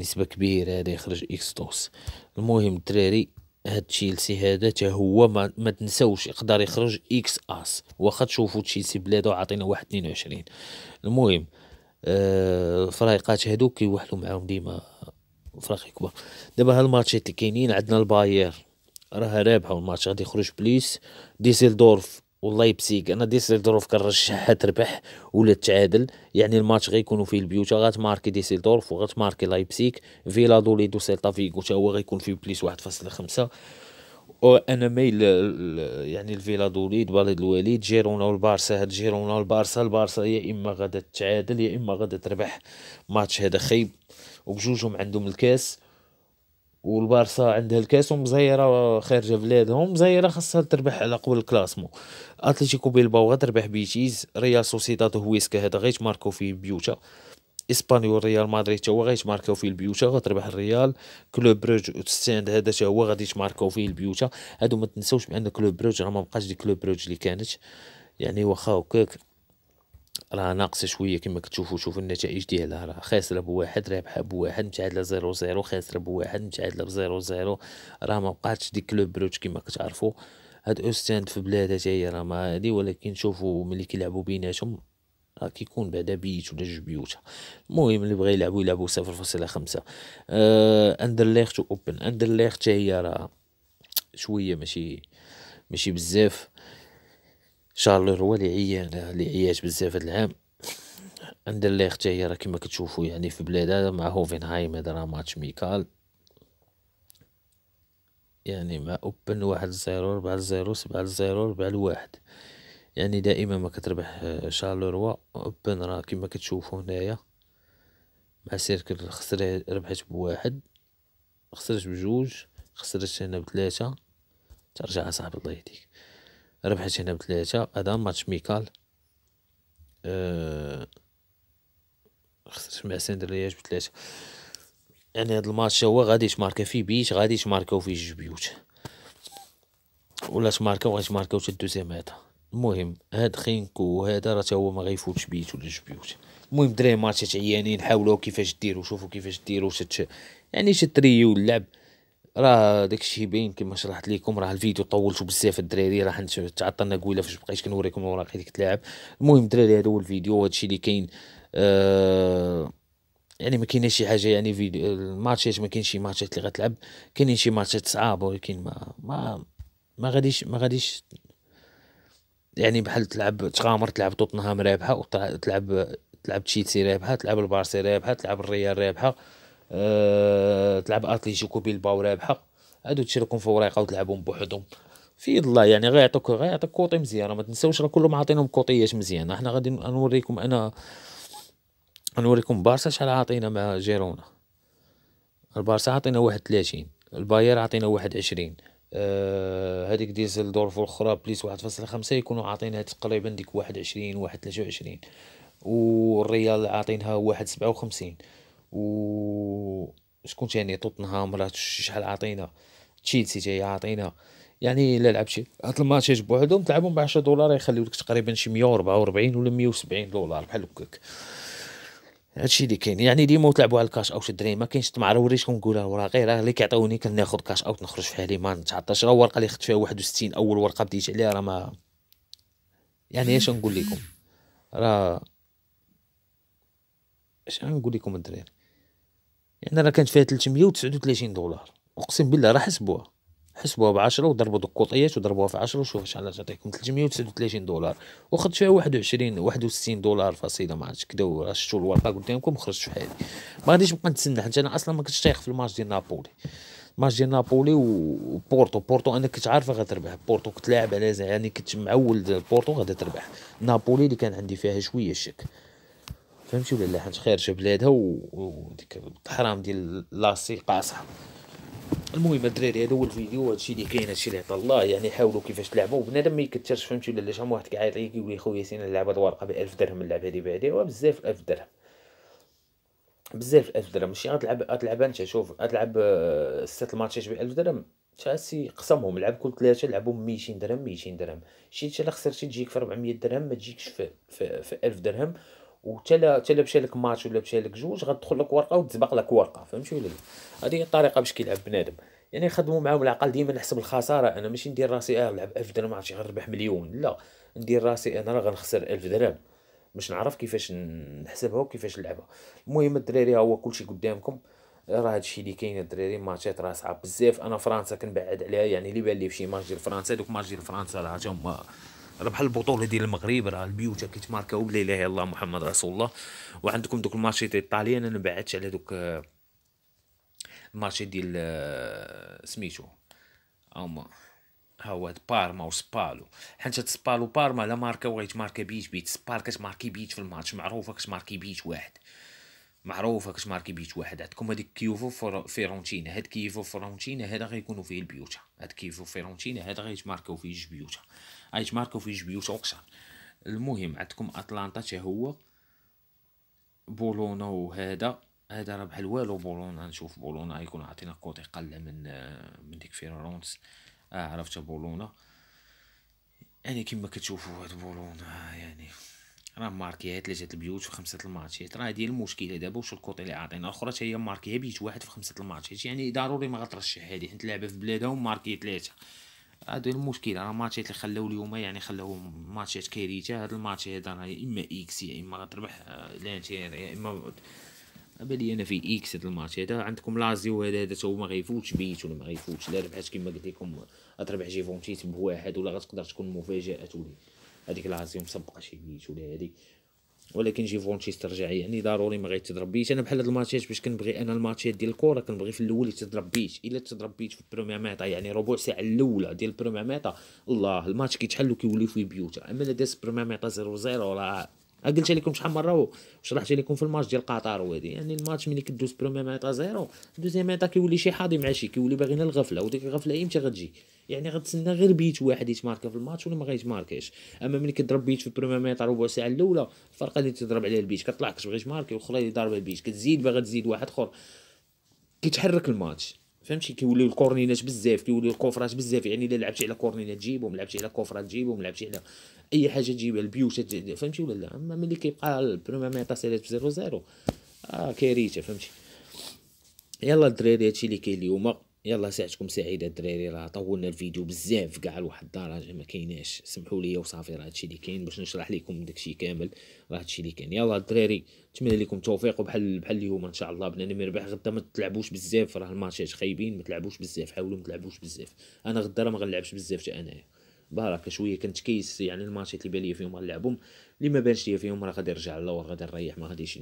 نسبة كبيرة هذا يخرج X dos المهم الدراري هاد تشيلسي هذا تا هو ما, ما تنساوش يقدر يخرج X as. واخا تشوفوا تشيلسي بلادو عطينا واحد اثنين وعشرين. المهم آه هادو كيوحلو معاهم ديما فريق كبار دابا هاد الماتشات اللي كاينين عندنا الباير. راه رابحة الماتش غادي يخرج plus ديسيلدورف ولايبسيك أنا ديسلدورف كنرشحها تربح ولا تعادل يعني الماتش غيكونوا فيه البيوتا غتماركي ديسلدورف وغتماركي لايبسيك فيلا دوليدو سيلتا فيغو حتى هو غيكون فيه plus واحد فاصلة خمسة. أنا مايل يعني الفيلا دوليد باليد الوليد جيرونا والبارسا. هاد جيرونا والبارسا البارسا يا إما غادا تعادل يا إما غادا تربح. ماتش هذا خايب. وبجوجهم عندهم الكاس. والبارسا عندها الكاس ومزيرة خارجة بلادهم مزيره خاصها تربح على قبل ال classement أتلتيكو بيلباو غتربح بيتيز ريال سوسيداد هويسكا هذا غيتماركو فيه بيوتا. إسبانيول ريال مدريد هو غيتماركاو فيه البيوتا غتربح الريال. كلوب بروج ستاند هذا تا هو غادي يتماركاو فيه البيوتا. هادو ما تنساوش بأن كلوب بروج راه ما بقاش ديك كلوب بروج اللي كانت. يعني واخا هكاك راه ناقصه شوية كما كتشوفوا شوفوا النتائج ديالها. راه خاسره بواحد رابحه بواحد متعادله زيرو زيرو خاسره بواحد متعادله بزيرو زيرو. راه ما بقاتش ديك كلوب بروج كما كتعرفوا. هاد اوستاند في بلادها حتى هي راه ما هادي ولكن شوفوا ملي كيلعبوا بيناتهم راه كيكون بعدا بيت ولا جوج بيوت. المهم اللي بغا يلعبوا يلعبوا صفر فاصلة خمسة. آه أندرليخت أوبن. أندرليخت هي راه شوية ماشي ماشي بزاف. شارلروا اللي عيان اللي عيات بزاف هاد العام. اندرليخت هي راه كيما كتشوفوا يعني في بلادها مع هوفنهايم هذا راه ماتش amical. يعني مع اوبن واحد زيرو ربعة زيرو سبعة زيرو ربعة لواحد. يعني دائما ما كتربح شارلروا اوبن راه كيما كتشوفوا هنايا. مع سيركل خسر ربحت بواحد خسرت بجوج خسرت هنا بثلاثة ترجع اصاحبي الله يهديك. ربحت هنا بثلاثة هذا ماتش amical. أه خسرت مع سندرياج بثلاثة. يعني هاد الماتش هو غادي تماركا فيه بيت غادي تماركاو فيه جوج بيوت. ولا تماركاو غادي تماركاو حتى ال deuxième هذا. المهم هاد خينكو هذا راه هو ما غيفوتش بيت ولا جوج بيوت. المهم دراري ماتشات عيانين حاولوا كيفاش ديروا شوفوا كيفاش ديروا شت يعني شتريو اللعب. راه داكشي باين كما شرحت لكم راه الفيديو طولتو بزاف الدراري راه تعطلنا قويلة فاش بقيت كنوريكم الوراق ديك تلعب المهم الدراري هذا هو الفيديو هادشي اللي كاين آه يعني ما كاينش شي حاجة يعني فيديو الماتشات ما كاينش شي ماتشات اللي غتلعب كاينين شي ماتشات صعابه ولكن ما ما ما غاديش ما غاديش يعني بحال تلعب تغامر تلعب توتنهام رابحة وتلعب تلعب تشيلسي رابحة تلعب البارسي رابحة تلعب الريال رابحة. أه تلعب أتليتيكو بيلباو رابحه هادو تشركم في وريقه وتلعبهم بوحدهم. في يد الله يعني غيعطوك غيعطيك cote مزيان ما تنساوش راه كلهم عاطينهم كوطيات مزيانة. إحنا غادي نوريكم أنا نوريكم بارسا شحال عاطينا مع جيرونا. البارسا عاطينا واحد تلاتين. الباير عاطينا واحد عشرين. آه هذيك ديزلدورف والاخرى plus واحد فاصلة خمسة يكونوا عاطينها تقريبا ديك واحد عشرين واحد تلاتة وعشرين. والريال عاطينها واحد سبعة وخمسين. و شكون تاني؟ توتنهام راه شحال عاطينا تشيلسي تاهي عاطينا يعني إلا لعبتي هاد الماتشات بوحدهم تلعبهم ب 10 دولار يخليو لك تقريبا شي 144 ولا 170 دولار بحال هكاك. هادشي اللي كاين. يعني ديما تلعبوا على ال cash out الدراري ما كاينش طمع راه وريتكم نقولها وراقي راه اللي كيعطيوني كناخذ cash out نخرج في حالي ما نتعطاش راه الورقه اللي خدت فيها 61 أول ورقة بديت عليها راه ما يعني اش نقول لكم؟ راه اش نقول لكم الدراري؟ يعني راه كانت فيها 339 دولار. أقسم بالله راه حسبوها. حسبوها بعشرة وضربوا دوك الكوطيات وضربوها في عشرة وشوف شحال تعطيكم 339 دولار. وخدت فيها 21 61 دولار فاصله ما عرفتش كدا شفتوا الورقة قدامكم خرجت في حالي. ما غاديش نبقى نتسنى حيت أنا أصلا ما كنتش طايق في الماتش ديال نابولي. الماتش ديال نابولي وبورتو بورتو. أنا كنت عارفة غتربح بورتو كنت لاعب على يعني كنت معول بورتو غادا تربح. نابولي اللي كان عندي فيها شوية الشك فهمتي ولا لا؟ حيت خارجه بلادها وديك الحرام ديال لاسي قاصحه المهم الدراري هذا هو الفيديو هادشي اللي كاين هادشي اللي عطا الله يعني حاولوا كيفاش تلعبوا. بنادم ما يكثرش فهمتي ولا شحال واحد كيعيط لي كيقول لي خويا سينا نلعب هاد الورقه ب 1000 درهم نلعب هادي بهادي. بزاف 1000 درهم. بزاف 1000 درهم. ماشي غتلعب غتلعب أنت شوف غتلعب آه، ست الماتشات ب 1000 درهم تاسي قسمهم. لعب كل ثلاثة لعبهم 200 درهم 200 درهم. شي الا خسرتي تجيك في 400 درهم ما تجيكش في في, في 1000 درهم. وتا تا مشى لك ماتش ولا مشى لك جوج غتدخل لك ورقة وتسبق لك ورقة فهمتي ولا لا؟ هذه هي الطريقة باش كيلعب بنادم. يعني خدموا معاهم العقل ديما نحسب الخسارة أنا ماشي ندير راسي آه نلعب 1000 درهم عرفتي غنربح مليون. لا ندير راسي أنا راه غنخسر 1000 درهم. باش نعرف كيفاش نحسبها وكيفاش نلعبها. المهم الدراري هو كلشي قدامكم. راه هادشي اللي كاين الدراري ماتشات راه صعاب بزاف. أنا فرنسا كنبعد عليها يعني اللي بان لي فشي ماتش ديال فرنسا دوك ماتش ديال فرنسا راه هما راه بحال البطولة ديال المغرب راه البيوت كيتماركاو بلا إله إلا الله محمد رسول الله. وعندكم دوك الماتشات ال italien أنا بعدت على دوك الماتشي ديال سميتو هما ها هو بارما وسبالو. حيت سبالو بارما لا ماركا بغيت ماركا بيت بيت سبال كتماركي بيت في الماتش معروفة كتماركي بيت واحد. معروفة كتماركي بيت واحد. عندكم هذيك كيوفو فيرونتينا. هاد كيوفو فيرونتينا هذا غيكونوا فيه البيوتا هاد كيوفو فيرونتينا هذا غيتماركاو فيه جوج بيوتا غيتماركاو فيه جوج بيوتا وكثر المهم عندكم اتلانتا حتى هو بولونا وهذا هذا راه بحال والو بولونا نشوف بولونا يكون عطينا cote قل من من ديك فيرونس آه عرفت بولونا يعني كما كتشوفوا هاد بولونا يعني راه ماركيها ثلاثة البيوت في خمسة الماتشات راه هادي المشكلة دابا واش ال cote اللي عاطينا الاخرى حتى هي ماركيها بيت واحد في خمسة الماتشات يعني ضروري ما غترشح هادي حيت لعبة في بلادها وماركي ثلاثة هادو المشكلة راه ماتشات اللي خلاو اليوم يعني خلاو ماتشات كارثة هاد الماتش هذا راه يا إما X يا إما غتربح آه، لانتير يا اما بالي أنا في X هاد الماتش. هذا عندكم لازيو هذا هذا هو ما غيفوتش بيت ولا ما غيفوتش لا ربحات كيما قلت لكم غتربح جيفونتيس بواحد ولا غتقدر تكون مفاجأة تولي. هذيك لازيو مسبقة شي بيت ولا هذيك ولكن جيفونتيس ترجع يعني ضروري ما غيتضرب بيت أنا بحال هاد الماتشات باش كنبغي أنا الماتشات ديال الكرة كنبغي في الأول يتضرب بيت إلا تضرب بيت في ال première mi-temps يعني ربع ساعة الأولى ديال ال première mi-temps الله الماتش كيتحل وكيولي فيه بيوتا أما إلا داز ال première mi-temps 0 0 راه قلت لكم شحال مرة وشرحت لكم في الماتش ديال قطر وهادي. يعني الماتش ملي كدوز première mi-temps zéro deuxième mi-temps كيولي شي حاضي مع شي كيولي باغينا الغفلة وديك الغفلة إمتى غتجي؟ يعني غتسنى غير بيت واحد يتماركا في الماتش ولا ما غيتماركاش. أما ملي كضرب بيت في ال première mi-temps ربع ساعة الأولى الفرقة اللي تضرب عليها البيت كطلع كتبغي تماركي والاخرى اللي ضاربه البيت كتزيد باغا تزيد واحد آخر. كيتحرك الماتش. فهمتي؟ كيوليو الكورنينات بزاف كيوليو الكوفرات بزاف يعني إلا لعبتي على كورنينات تجيبهم لعبتي على كوفرات تجيبهم لعبتي على أي حاجة تجيبها البيوت فهمتي ولا لا؟ أما ملي كيبقى ال première mi-temps سيريت ب zéro zéro آه كارثة فهمتي؟ يلا الدراري هادشي اللي كاين اليوم. يلا ساعتكم سعيده الدراري راه طولنا الفيديو بزاف كاع لواحد الدرجه ما كايناش. سمحوا لي وصافي راه هادشي اللي كاين باش نشرح لكم داكشي كامل راه هادشي اللي كاين. يلا الدراري نتمنى لكم التوفيق وبحال بحال اليوم إن شاء الله بنادم مربح غدا ما تلعبوش بزاف راه الماتشات خايبين ما تلعبوش بزاف حاولوا ما تلعبوش بزاف. أنا غدا راه ما غنلعبش بزاف حتى أنايا. بارك شوية كنت كيس يعني الماتشات اللي بالي فيهم غنلعبهم. اللي ما بانش ليا فيهم؟ راه غادي نرجع للور غادي نريح ما غاديش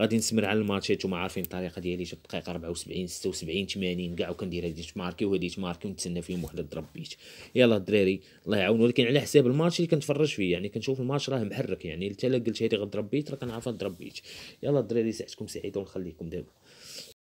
غادي نسمر على الماتشات وما عارفين الطريقة ديالي في الدقيقه 74 76 80 كاع وكندير هادي تماركي وهادي تماركي ونتسنى فيهم وحده ضرب بيت. يلا الدراري الله يعاون ولكن على حساب الماتش اللي كنتفرج فيه يعني كنشوف الماتش راه محرك. يعني حتى قلت هادي غضرب بيت راه كنعرف نضرب بيت. يلا الدراري ساعتكم سعيده ونخليكم دابا.